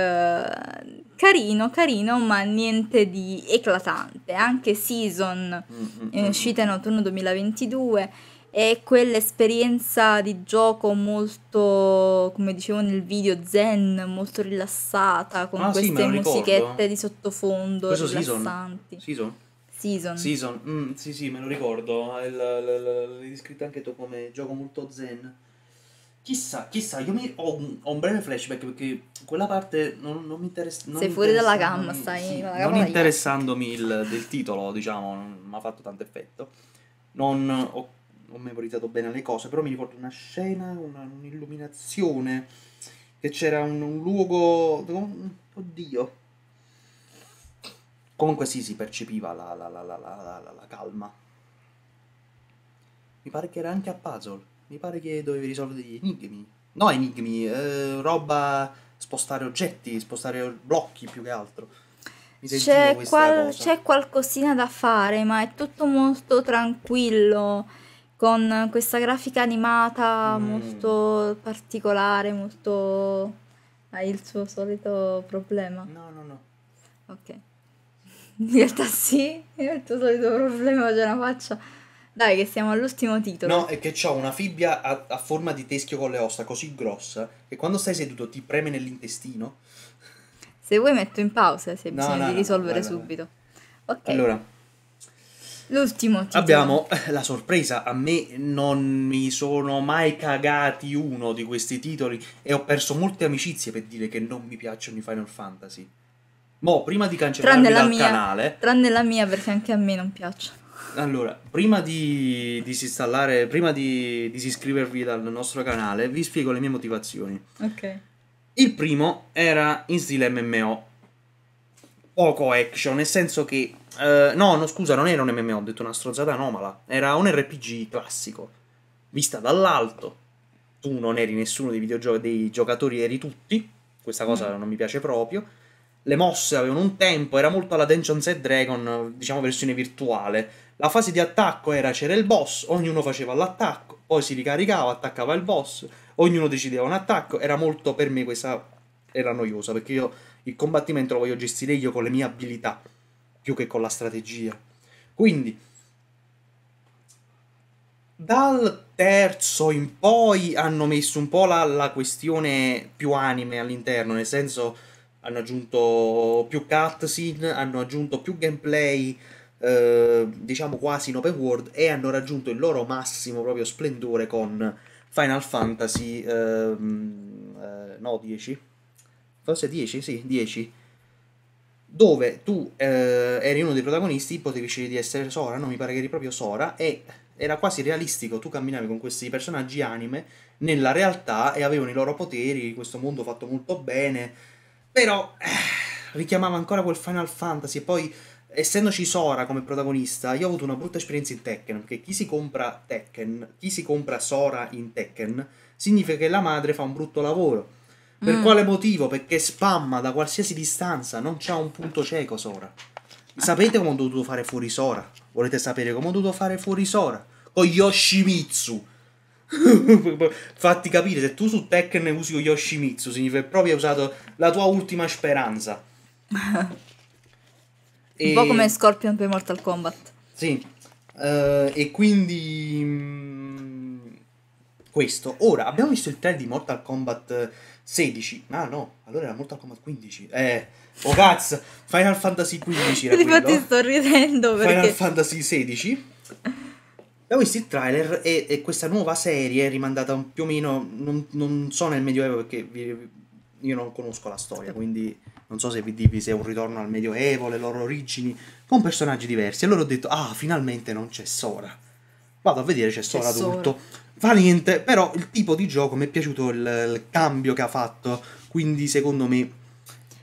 carino, carino, ma niente di eclatante. Anche Season mm-hmm. in uscita in autunno 2022 è quell'esperienza di gioco molto, come dicevo nel video, zen, molto rilassata, con ah, queste sì, musichette ricordo. di sottofondo Questo rilassanti. Season? Season. Season, mm, sì sì, me lo ricordo, l'hai descritto anche tu come gioco molto zen. Chissà, chissà, io mi, ho, un, ho, un, breve flashback perché quella parte non, non mi interessa. Sei fuori dalla gamma, stai. Sì, non interessandomi il, del titolo, diciamo, non mi ha fatto tanto effetto. Non ho, ho, memorizzato bene le cose, però mi ricordo una scena, una, un'illuminazione, che c'era un, un luogo. Oddio. Comunque sì, si percepiva la, la, la, la calma. Mi pare che era anche a puzzle. Mi pare che dovevi risolvere degli enigmi. No, enigmi, eh, roba, spostare oggetti, spostare blocchi più che altro. C'è, qual- c'è qualcosina da fare, ma è tutto molto tranquillo, con questa grafica animata mm. molto particolare, molto... Hai il suo solito problema? No, no, no. Ok. In realtà sì, il tuo solito problema c'è una faccia dai, che siamo all'ultimo titolo. No, è che ho una fibbia a, a, forma di teschio con le ossa così grossa che quando stai seduto ti preme nell'intestino. Se vuoi metto in pausa se no, bisogna no, di risolvere no, subito. Ok. Allora. L'ultimo titolo. Abbiamo la sorpresa. A me non mi sono mai cagati uno di questi titoli e ho perso molte amicizie per dire che non mi piacciono i Final Fantasy. Mo, prima di cancellarmi dal mia, canale... Tranne la mia perché anche a me non piacciono. Allora, prima di disinstallare, prima di disiscrivervi dal nostro canale, vi spiego le mie motivazioni. Ok. Il primo era in stile MMO. Poco action, nel senso che... Uh, no, no, scusa, non era un MMO, ho detto una stronzata anomala. Era un RPG classico. Vista dall'alto. Tu non eri nessuno dei videogiochi, dei giocatori eri tutti. Questa cosa mm. non mi piace proprio le mosse avevano un tempo, era molto alla Dungeons and Dragon, diciamo versione virtuale. La fase di attacco era c'era il boss, ognuno faceva l'attacco, poi si ricaricava, attaccava il boss, ognuno decideva un attacco, era molto per me questa era noiosa perché io il combattimento lo voglio gestire io con le mie abilità più che con la strategia. Quindi dal terzo in poi hanno messo un po' la, la questione più anime all'interno, nel senso hanno aggiunto più cutscene, hanno aggiunto più gameplay, eh, diciamo quasi in open world e hanno raggiunto il loro massimo proprio splendore con Final Fantasy ehm, eh, no 10 forse 10 sì 10 dove tu eh, eri uno dei protagonisti potevi scegliere di essere Sora no? Mi pare che eri proprio Sora e era quasi realistico. Tu camminavi con questi personaggi anime nella realtà e avevano i loro poteri questo mondo fatto molto bene però eh, richiamava ancora quel Final Fantasy e poi essendoci Sora come protagonista, io ho avuto una brutta esperienza in Tekken, perché chi si compra Tekken, chi si compra Sora in Tekken, significa che la madre fa un brutto lavoro. Per Mm. quale motivo? Perché spamma da qualsiasi distanza, non c'ha un punto cieco Sora. Sapete come ho dovuto fare fuori Sora? Volete sapere come ho dovuto fare fuori Sora? Con Yoshimitsu. Fatti capire, se tu su Tekken usi Yoshimitsu, significa che proprio hai usato la tua ultima speranza. Un po' come Scorpion per Mortal Kombat. Sì, eh, e quindi mm, questo. Ora, abbiamo visto il trailer di Mortal Kombat 16. Ah no, allora era Mortal Kombat 15. Eh, oh cazzo, Final Fantasy 15 era Infatti quello. sto ridendo Final perché... Fantasy 16. Abbiamo visto il trailer e, e questa nuova serie rimandata un- più o meno, non, non so nel Medioevo perché vi- io non conosco la storia, quindi non so se vi dirvi se è un ritorno al Medioevo, le loro origini, con personaggi diversi. Allora ho detto, ah, finalmente non c'è Sora. Vado a vedere, c'è Sora Sora. adulto. Fa niente, però il tipo di gioco mi è piaciuto il, il cambio che ha fatto, quindi secondo me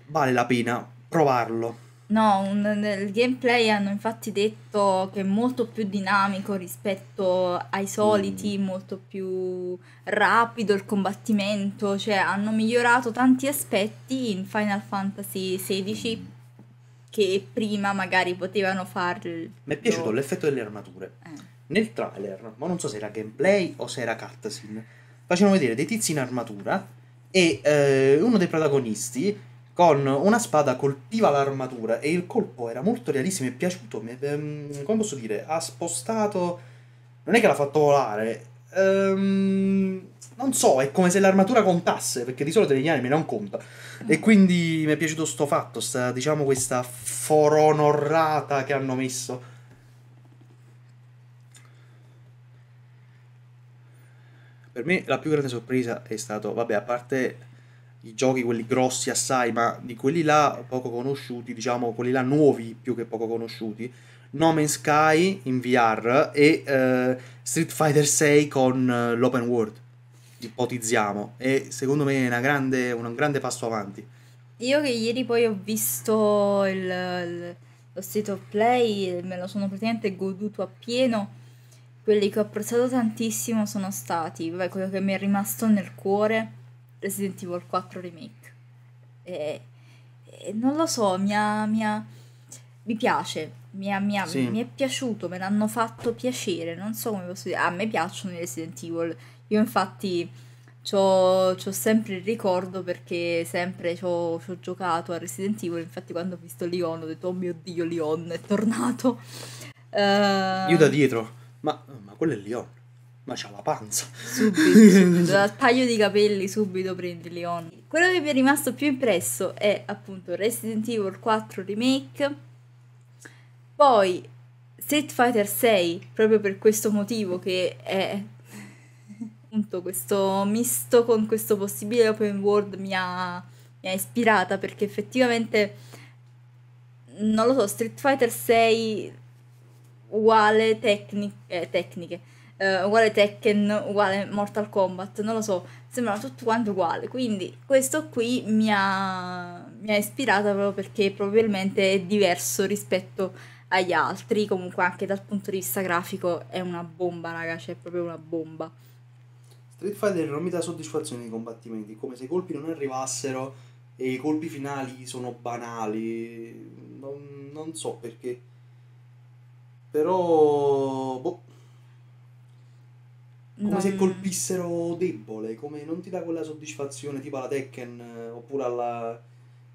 vale la pena provarlo. No, un- nel gameplay hanno infatti detto che è molto più dinamico rispetto ai soliti, Mm. molto più rapido il combattimento, cioè hanno migliorato tanti aspetti in Final Fantasy XVI che prima magari potevano farli. Mi è piaciuto l'effetto delle armature. Eh. Nel trailer, ma non so se era gameplay o se era cutscene, facevano vedere dei tizi in armatura e eh, uno dei protagonisti con una spada colpiva l'armatura e il colpo era molto realistico, mi è piaciuto, ehm, come posso dire, ha spostato, non è che l'ha fatto volare, ehm, non so, è come se l'armatura contasse, perché di solito negli anime non conta. E quindi mi è piaciuto sto fatto, sta, diciamo questa foronorrata che hanno messo. Per me la più grande sorpresa è stato, vabbè, a parte i giochi, quelli grossi assai, ma di quelli là poco conosciuti, diciamo, quelli là nuovi più che poco conosciuti, No Man's Sky in VR e eh, Street Fighter 6 con eh, l'open world. Ipotizziamo. E secondo me è grande, un grande passo avanti. Io che ieri poi ho visto il, il- lo State of Play, me lo sono praticamente goduto appieno. Quelli che ho apprezzato tantissimo sono stati, vabbè, quello che mi è rimasto nel cuore, Resident Evil 4 Remake. E, e non lo so, mi ha, mi ha- mi piace, mi, ha- mi Sì. mi è piaciuto, me l'hanno fatto piacere, non so come posso dire, a me piacciono i Resident Evil. Io infatti c'ho sempre il ricordo perché sempre c'ho, c'ho giocato a Resident Evil, infatti quando ho visto Leon ho detto oh mio dio Leon è tornato. Eh, Io da dietro. Ma, ma quello è Leon. Ma c'ha la panza. Subito, subito, dal paio di capelli subito prendi Leon. Quello che mi è rimasto più impresso è appunto Resident Evil 4 Remake, poi Street Fighter 6, proprio per questo motivo che è appunto questo misto con questo possibile open world mi ha, mi ha ispirata perché effettivamente non lo so, Street Fighter 6 uguale tecni- eh, tecniche, eh, uguale Tekken, uguale Mortal Kombat, non lo so, sembrano tutto quanto uguale. Quindi questo qui mi ha, mi ha ispirata proprio perché probabilmente è diverso rispetto agli altri. Comunque anche dal punto di vista grafico è una bomba, raga, cioè è proprio una bomba. Street Fighter non mi dà soddisfazione nei combattimenti, come se i colpi non arrivassero e i colpi finali sono banali. Non, non so perché. Però. Boh, come se Non- colpissero debole, come non ti dà quella soddisfazione tipo alla Tekken eh, oppure alla,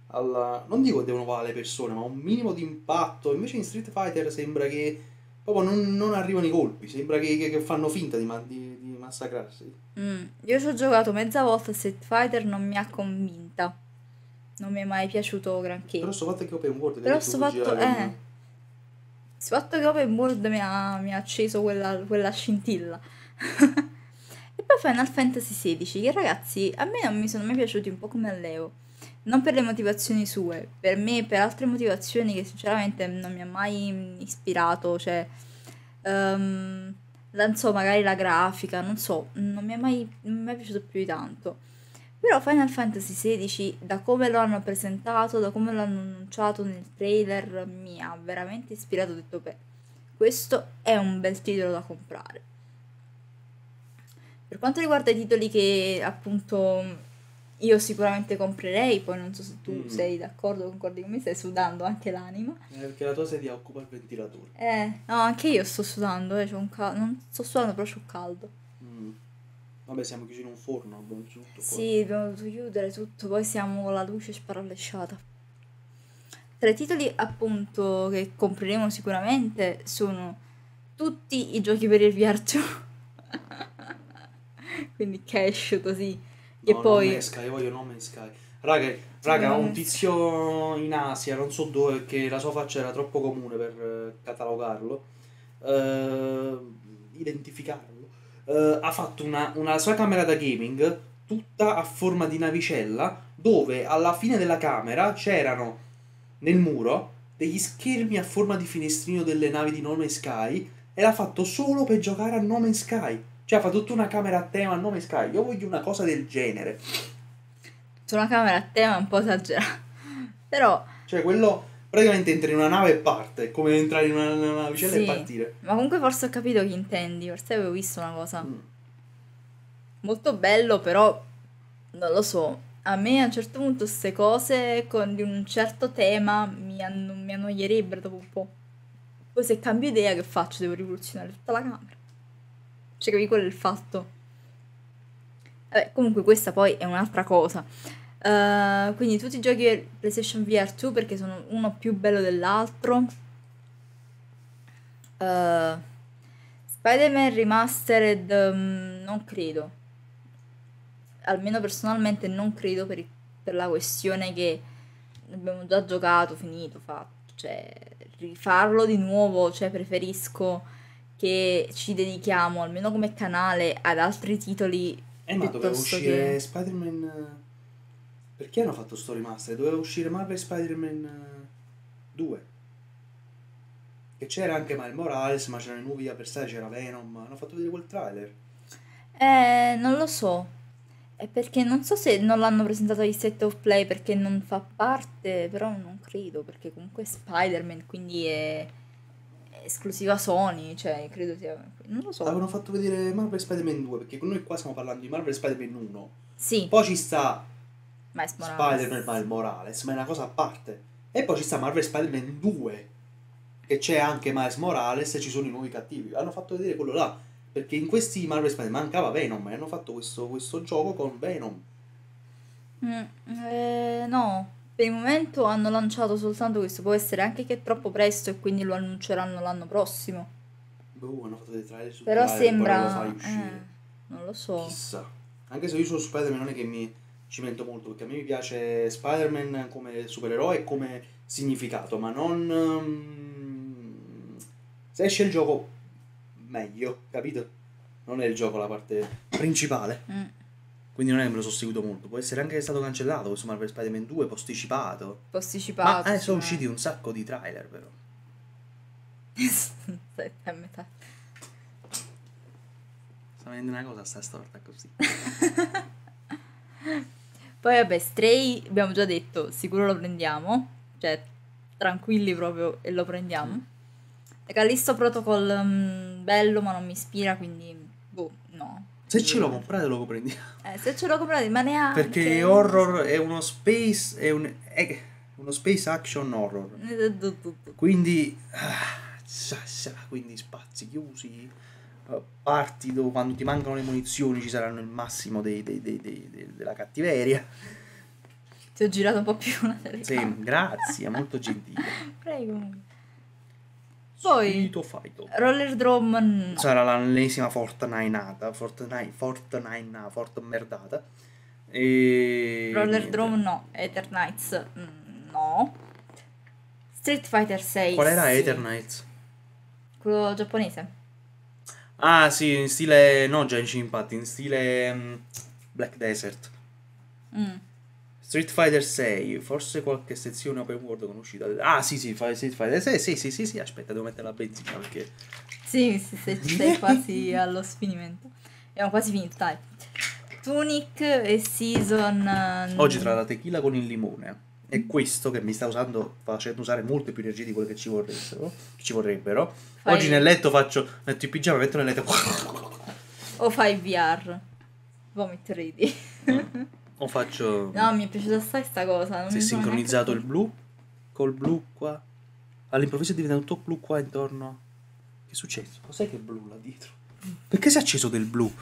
alla... Non dico che devono fare le persone, ma un minimo di impatto. Invece in Street Fighter sembra che proprio non, non arrivano i colpi, sembra che, che- che fanno finta di, ma- di- di massacrarsi. Mm, Io ci ho giocato mezza volta a Street Fighter, non mi ha convinta. Non mi è mai piaciuto granché. Però sto fatto che open world, Però sto fatto- girare eh. Il fatto che Open World mi ha, mi ha acceso quella, quella scintilla. E poi Final Fantasy XVI, che ragazzi a me non mi sono mai piaciuti un po' come all'Evo. Non per le motivazioni sue, per me per altre motivazioni che sinceramente non mi ha mai ispirato, cioè... Um, non so, magari la grafica, non so, non mi è mai, mai piaciuto più di tanto. Però Final Fantasy XVI, da come lo hanno presentato, da come l'hanno annunciato nel trailer, mi ha veramente ispirato. Ho detto, beh, questo è un bel titolo da comprare. Per quanto riguarda i titoli che appunto io sicuramente comprerei, poi non so se tu mm. sei d'accordo, concordi con me, stai sudando anche l'anima. Eh, perché la tua sedia occupa il ventilatore. Eh, no, anche io sto sudando, eh, c'ho un caldo, non sto sudando però c'ho caldo. Mm. Vabbè, siamo chiusi in un forno, abbiamo chiuso tutto. Sì, abbiamo dovuto chiudere tutto, poi siamo con la luce sparallesciata. Tra i titoli appunto che compreremo sicuramente sono tutti i giochi per il VR2. Quindi cash così e no, poi... No Sky, io voglio nome Sky. Raga, raga, un tizio in Asia, non so dove, che la sua faccia era troppo comune per uh, catalogarlo, uh, identificarlo. Uh, ha fatto una, una sua camera da gaming tutta a forma di navicella, dove alla fine della camera c'erano nel muro degli schermi a forma di finestrino delle navi di Nome Sky e l'ha fatto solo per giocare a Nome Sky. Cioè fa tutta una camera a tema a nome Sky. Io voglio una cosa del genere. Una camera a tema è un po' esagerata. Però... Cioè quello praticamente entra in una nave e parte, come entrare in una, una navicella sì, e partire. Ma comunque forse ho capito chi intendi, forse avevo visto una cosa. Mm. Molto bello, però non lo so. A me a un certo punto queste cose con di un certo tema mi, anno- mi annoierebbero dopo un po'. Poi se cambio idea che faccio? Devo rivoluzionare tutta la camera. Cioè, capi quello è il fatto. Vabbè, comunque questa poi è un'altra cosa. Uh, quindi tutti i giochi PlayStation VR 2 perché sono uno più bello dell'altro. Uh, Spider-Man Remastered um, non credo. Almeno personalmente non credo per, per la questione che abbiamo già giocato, finito, fatto. Cioè, rifarlo di nuovo, cioè preferisco che ci dedichiamo, almeno come canale, ad altri titoli. Eh ma doveva uscire che... Spider-Man... Perché hanno fatto sto remaster? Doveva uscire Marvel Spider-Man 2. Che c'era anche Miles Morales, ma c'erano i nuovi avversari, c'era Venom. Hanno fatto vedere quel trailer. Eh, non lo so. È perché non so se non l'hanno presentato agli State of Play perché non fa parte, però non credo, perché comunque è Spider-Man, quindi è esclusiva Sony, cioè credo sia... non lo so. Avevano fatto vedere Marvel Spider-Man 2, perché noi qua stiamo parlando di Marvel Spider-Man 1. Sì. Poi ci sta Miles Spider-Man Miles Morales, ma è una cosa a parte. E poi ci sta Marvel Spider-Man 2, che c'è anche Miles Morales e ci sono i nuovi cattivi. Hanno fatto vedere quello là, perché in questi Marvel Spider-Man mancava Venom e hanno fatto questo, questo gioco con Venom. Mm, eh, no, per il momento hanno lanciato soltanto questo, può essere anche che è troppo presto e quindi lo annunceranno l'anno prossimo. Boh, hanno fatto dei trailer su Però trailer, sembra... Lo eh, non lo so. Chissà. Anche se io su Spider-Man non è che mi cimento molto, perché a me mi piace Spider-Man come supereroe e come significato, ma non... Um, se esce il gioco, meglio, capito? Non è il gioco la parte principale. Mm. Quindi non è che me lo sono seguito molto. Può essere anche stato cancellato questo Marvel Spider-Man 2, posticipato. Posticipato. Ma eh, sono usciti un sacco di trailer, però. a metà. Sta venendo una cosa sta storta così. Poi vabbè, Stray abbiamo già detto, sicuro lo prendiamo. Cioè, tranquilli proprio e lo prendiamo. Mm. Callisto Protocol um, bello ma non mi ispira, quindi. Se ce lo comprate lo prendiamo. Eh, se ce lo comprate, ma neanche. Perché horror è uno space, è, un, è uno space action horror. Quindi, ah, quindi spazi chiusi, eh, parti dove quando ti mancano le munizioni ci saranno il massimo dei, dei, dei, della cattiveria. Ti ho girato un po' più una telecamera. Sì, grazie, molto gentile. Prego. Poi. Roller Drum sarà l'ennesima Fortnite nata, Fortnite, Fortnite, Fort merdata. E Roller Drum no, Eternights mm, no. Street Fighter 6 Qual era sì. Eternights? quello giapponese. Ah, sì, in stile. No, Genshin Impact, in stile. mm, Black Desert. Mm. Street Fighter 6, forse qualche sezione open world con uscita. Ah, sì, sì, fa- Street Fighter 6. Sì, sì, sì, sì, aspetta, devo mettere la benzina perché. Sì, sì, sì, sei quasi allo sfinimento. Abbiamo quasi finito, dai. Tunic e Season... eh, Oggi tra la tequila con il limone e questo che mi sta usando, facendo usare molte più energie di quelle che ci vorrebbero, ci vorrebbero. Fai- Oggi nel letto faccio, metto il pigiama, metto nel letto. O fai VR. Vomit ready. o faccio. No, mi è piaciuta assai sta cosa. Non si è sincronizzato il blu col blu qua. All'improvviso è diventato tutto blu qua intorno. Che è successo? Cos'è che è blu là dietro? Perché si è acceso del blu?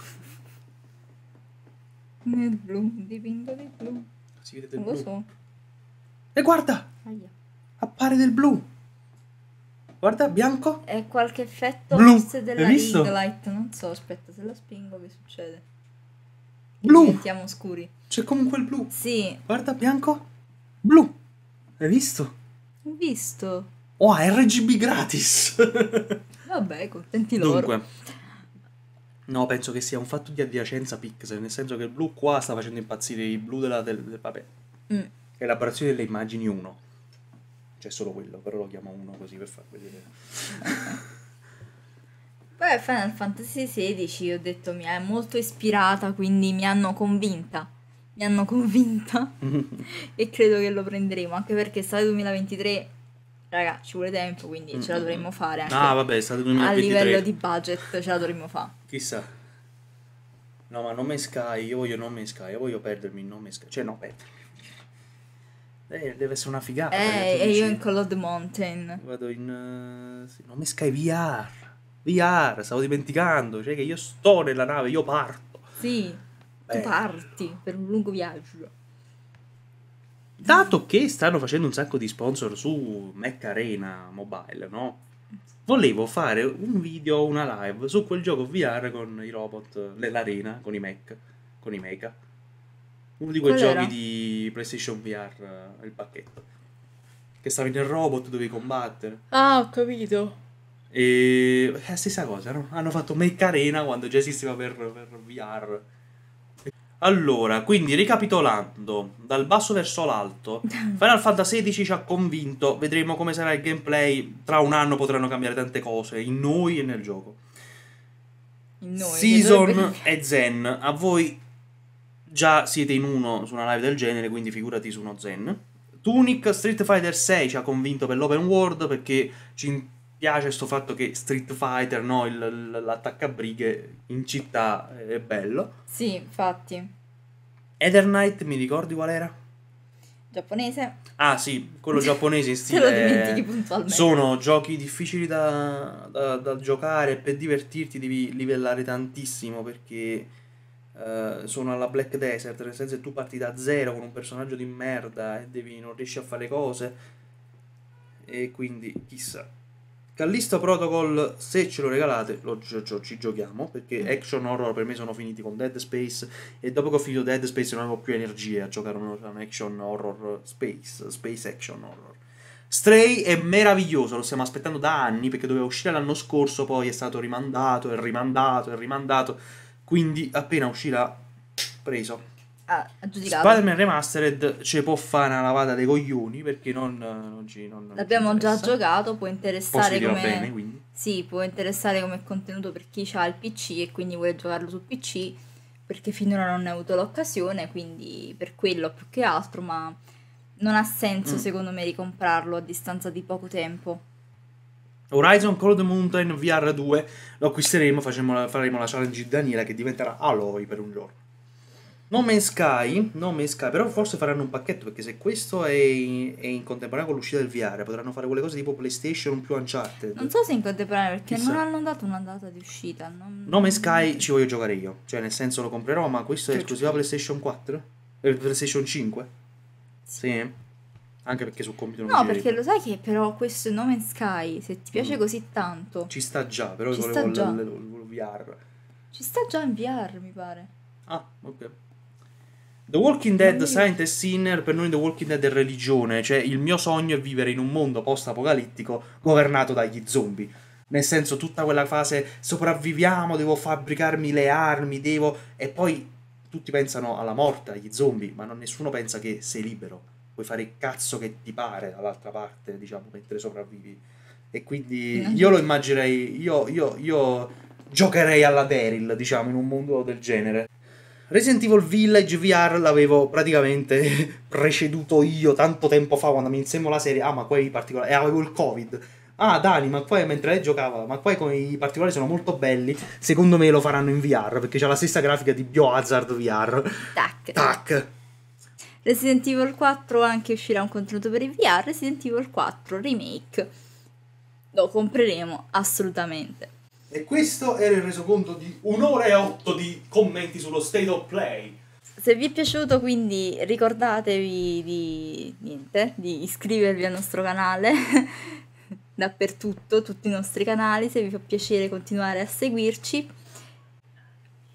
Nel blu, dipingo di blu. Si vede del Non lo blu. so. E guarda, Aia. appare del blu. Guarda, bianco. È qualche effetto Blu, forse della ring light. Non so, aspetta, se la spingo che succede? Blu. Diventiamo scuri. C'è comunque il blu. Sì, Guarda, bianco. Blu. Hai visto? ho visto. Oh, RGB gratis. Vabbè, contenti loro. Dunque. No, penso che sia un fatto di adiacenza pixel, nel senso che il blu qua sta facendo impazzire i blu della... Del, del- vabbè, Mm. elaborazione delle immagini 1. C'è solo quello, però lo chiamo 1 così per far vedere. Poi Final Fantasy XVI ho detto mi è molto ispirata, quindi mi hanno convinta. Mi hanno convinta e credo che lo prenderemo, anche perché estate 2023, raga, ci vuole tempo, quindi ce la dovremmo fare anche Ah, vabbè, è stato a 2023. livello di budget, ce la dovremmo fare. Chissà. No, ma non me Sky, io voglio non me Sky, io voglio perdermi in nome Sky. Cioè, no, perdermi. Eh, deve essere una figata. Eh, e io in Call of the Mountain. Vado in... Uh, sì, nome Sky VR. VR, stavo dimenticando. Cioè che io sto nella nave, io parto. Sì, tu Beh. parti per un lungo viaggio. Dato che stanno facendo un sacco di sponsor su Mac Arena Mobile, no? Volevo fare un video, una live su quel gioco VR con i robot nell'arena, con i Mac, con i Mecha. Uno di quei Qual giochi era? di PlayStation VR, eh, il pacchetto. Che stavi nel robot, dovevi combattere. Ah, ho capito. E è la stessa cosa, no? Hanno fatto Make Arena quando già esisteva per, per VR. Allora, quindi ricapitolando, dal basso verso l'alto, Final Fantasy XVI ci ha convinto, vedremo come sarà il gameplay, tra un anno potranno cambiare tante cose, in noi e nel gioco. In noi. Season dovrebbe- e Zen, a voi già siete in uno su una live del genere, quindi figurati su uno Zen. Tunic Street Fighter 6 ci ha convinto per l'open world perché ci piace questo fatto che Street Fighter, no, l'attaccabrighe in città è bello. Sì, infatti. Ether Knight, mi ricordi qual era? Giapponese. Ah sì, quello giapponese in Te lo dimentichi stile... puntualmente. Sono giochi difficili da, da- da giocare per divertirti devi livellare tantissimo perché eh, sono alla Black Desert, nel senso che tu parti da zero con un personaggio di merda e devi, non riesci a fare cose e quindi chissà. Callisto Protocol, se ce lo regalate, lo gio- gio- ci giochiamo perché action horror per me sono finiti con Dead Space e dopo che ho finito Dead Space non avevo più energie a giocare un, un action horror space, space action horror. Stray è meraviglioso, lo stiamo aspettando da anni perché doveva uscire l'anno scorso, poi è stato rimandato e rimandato e rimandato, quindi appena uscirà preso. Ah, aggiudicato. Spider-Man Remastered ci può fare una lavata dei coglioni perché non, non ci non, non ci L'abbiamo già giocato, può interessare come... bene, quindi. Sì, può interessare come contenuto per chi ha il PC e quindi vuole giocarlo su PC, perché finora non ne ho avuto l'occasione, quindi per quello più che altro, ma non ha senso Mm. secondo me ricomprarlo a distanza di poco tempo. Horizon Call of the Mountain VR 2 lo acquisteremo, faremo la challenge di Daniela che diventerà Aloy per un giorno. No Man's Sky, No Man's Sky, però forse faranno un pacchetto perché se questo è in, è in contemporanea con l'uscita del VR potranno fare quelle cose tipo PlayStation più Uncharted. Non so se in contemporanea, perché Chissà. non hanno dato una data di uscita. Non... No Man's Sky ci voglio giocare io, cioè nel senso lo comprerò, ma questo è Sì, esclusiva PlayStation 4? Eh, PlayStation 5? Sì. Anche perché su computer non No, perché lo sai che però questo No Man's Sky, se ti piace Mm. così tanto, Ci sta già, però Ci volevo sta già. VR. ci sta già in VR, mi pare. Ah, ok. The Walking Dead, mi- Scientist Sinner, per noi The Walking Dead è religione, cioè il mio sogno è vivere in un mondo post-apocalittico governato dagli zombie. Nel senso, tutta quella fase sopravviviamo, devo fabbricarmi le armi, devo... E poi tutti pensano alla morte, agli zombie, ma non nessuno pensa che sei libero. Puoi fare il cazzo che ti pare dall'altra parte, diciamo, mentre sopravvivi. E quindi io lo immaginerei, io, io, io giocherei alla Daryl, diciamo, in un mondo del genere. Resident Evil Village VR l'avevo praticamente preceduto io tanto tempo fa quando mi insiemo la serie. Ah, ma qua i particolari. E avevo il Covid. Ah, Dani, ma qua mentre lei giocava, ma qua i particolari sono molto belli. Secondo me lo faranno in VR perché c'ha la stessa grafica di Biohazard VR. Tac. Tac. Resident Evil 4 anche uscirà un contenuto per il VR. Resident Evil 4 Remake. Lo compreremo assolutamente. E questo era il resoconto di un'ora e otto di commenti sullo State of Play. Se vi è piaciuto, quindi ricordatevi di, niente, di iscrivervi al nostro canale dappertutto, tutti i nostri canali, se vi fa piacere continuare a seguirci.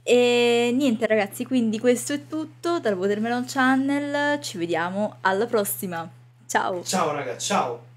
E niente ragazzi, quindi questo è tutto dal Watermelon Channel, ci vediamo alla prossima. Ciao! Ciao raga, ciao.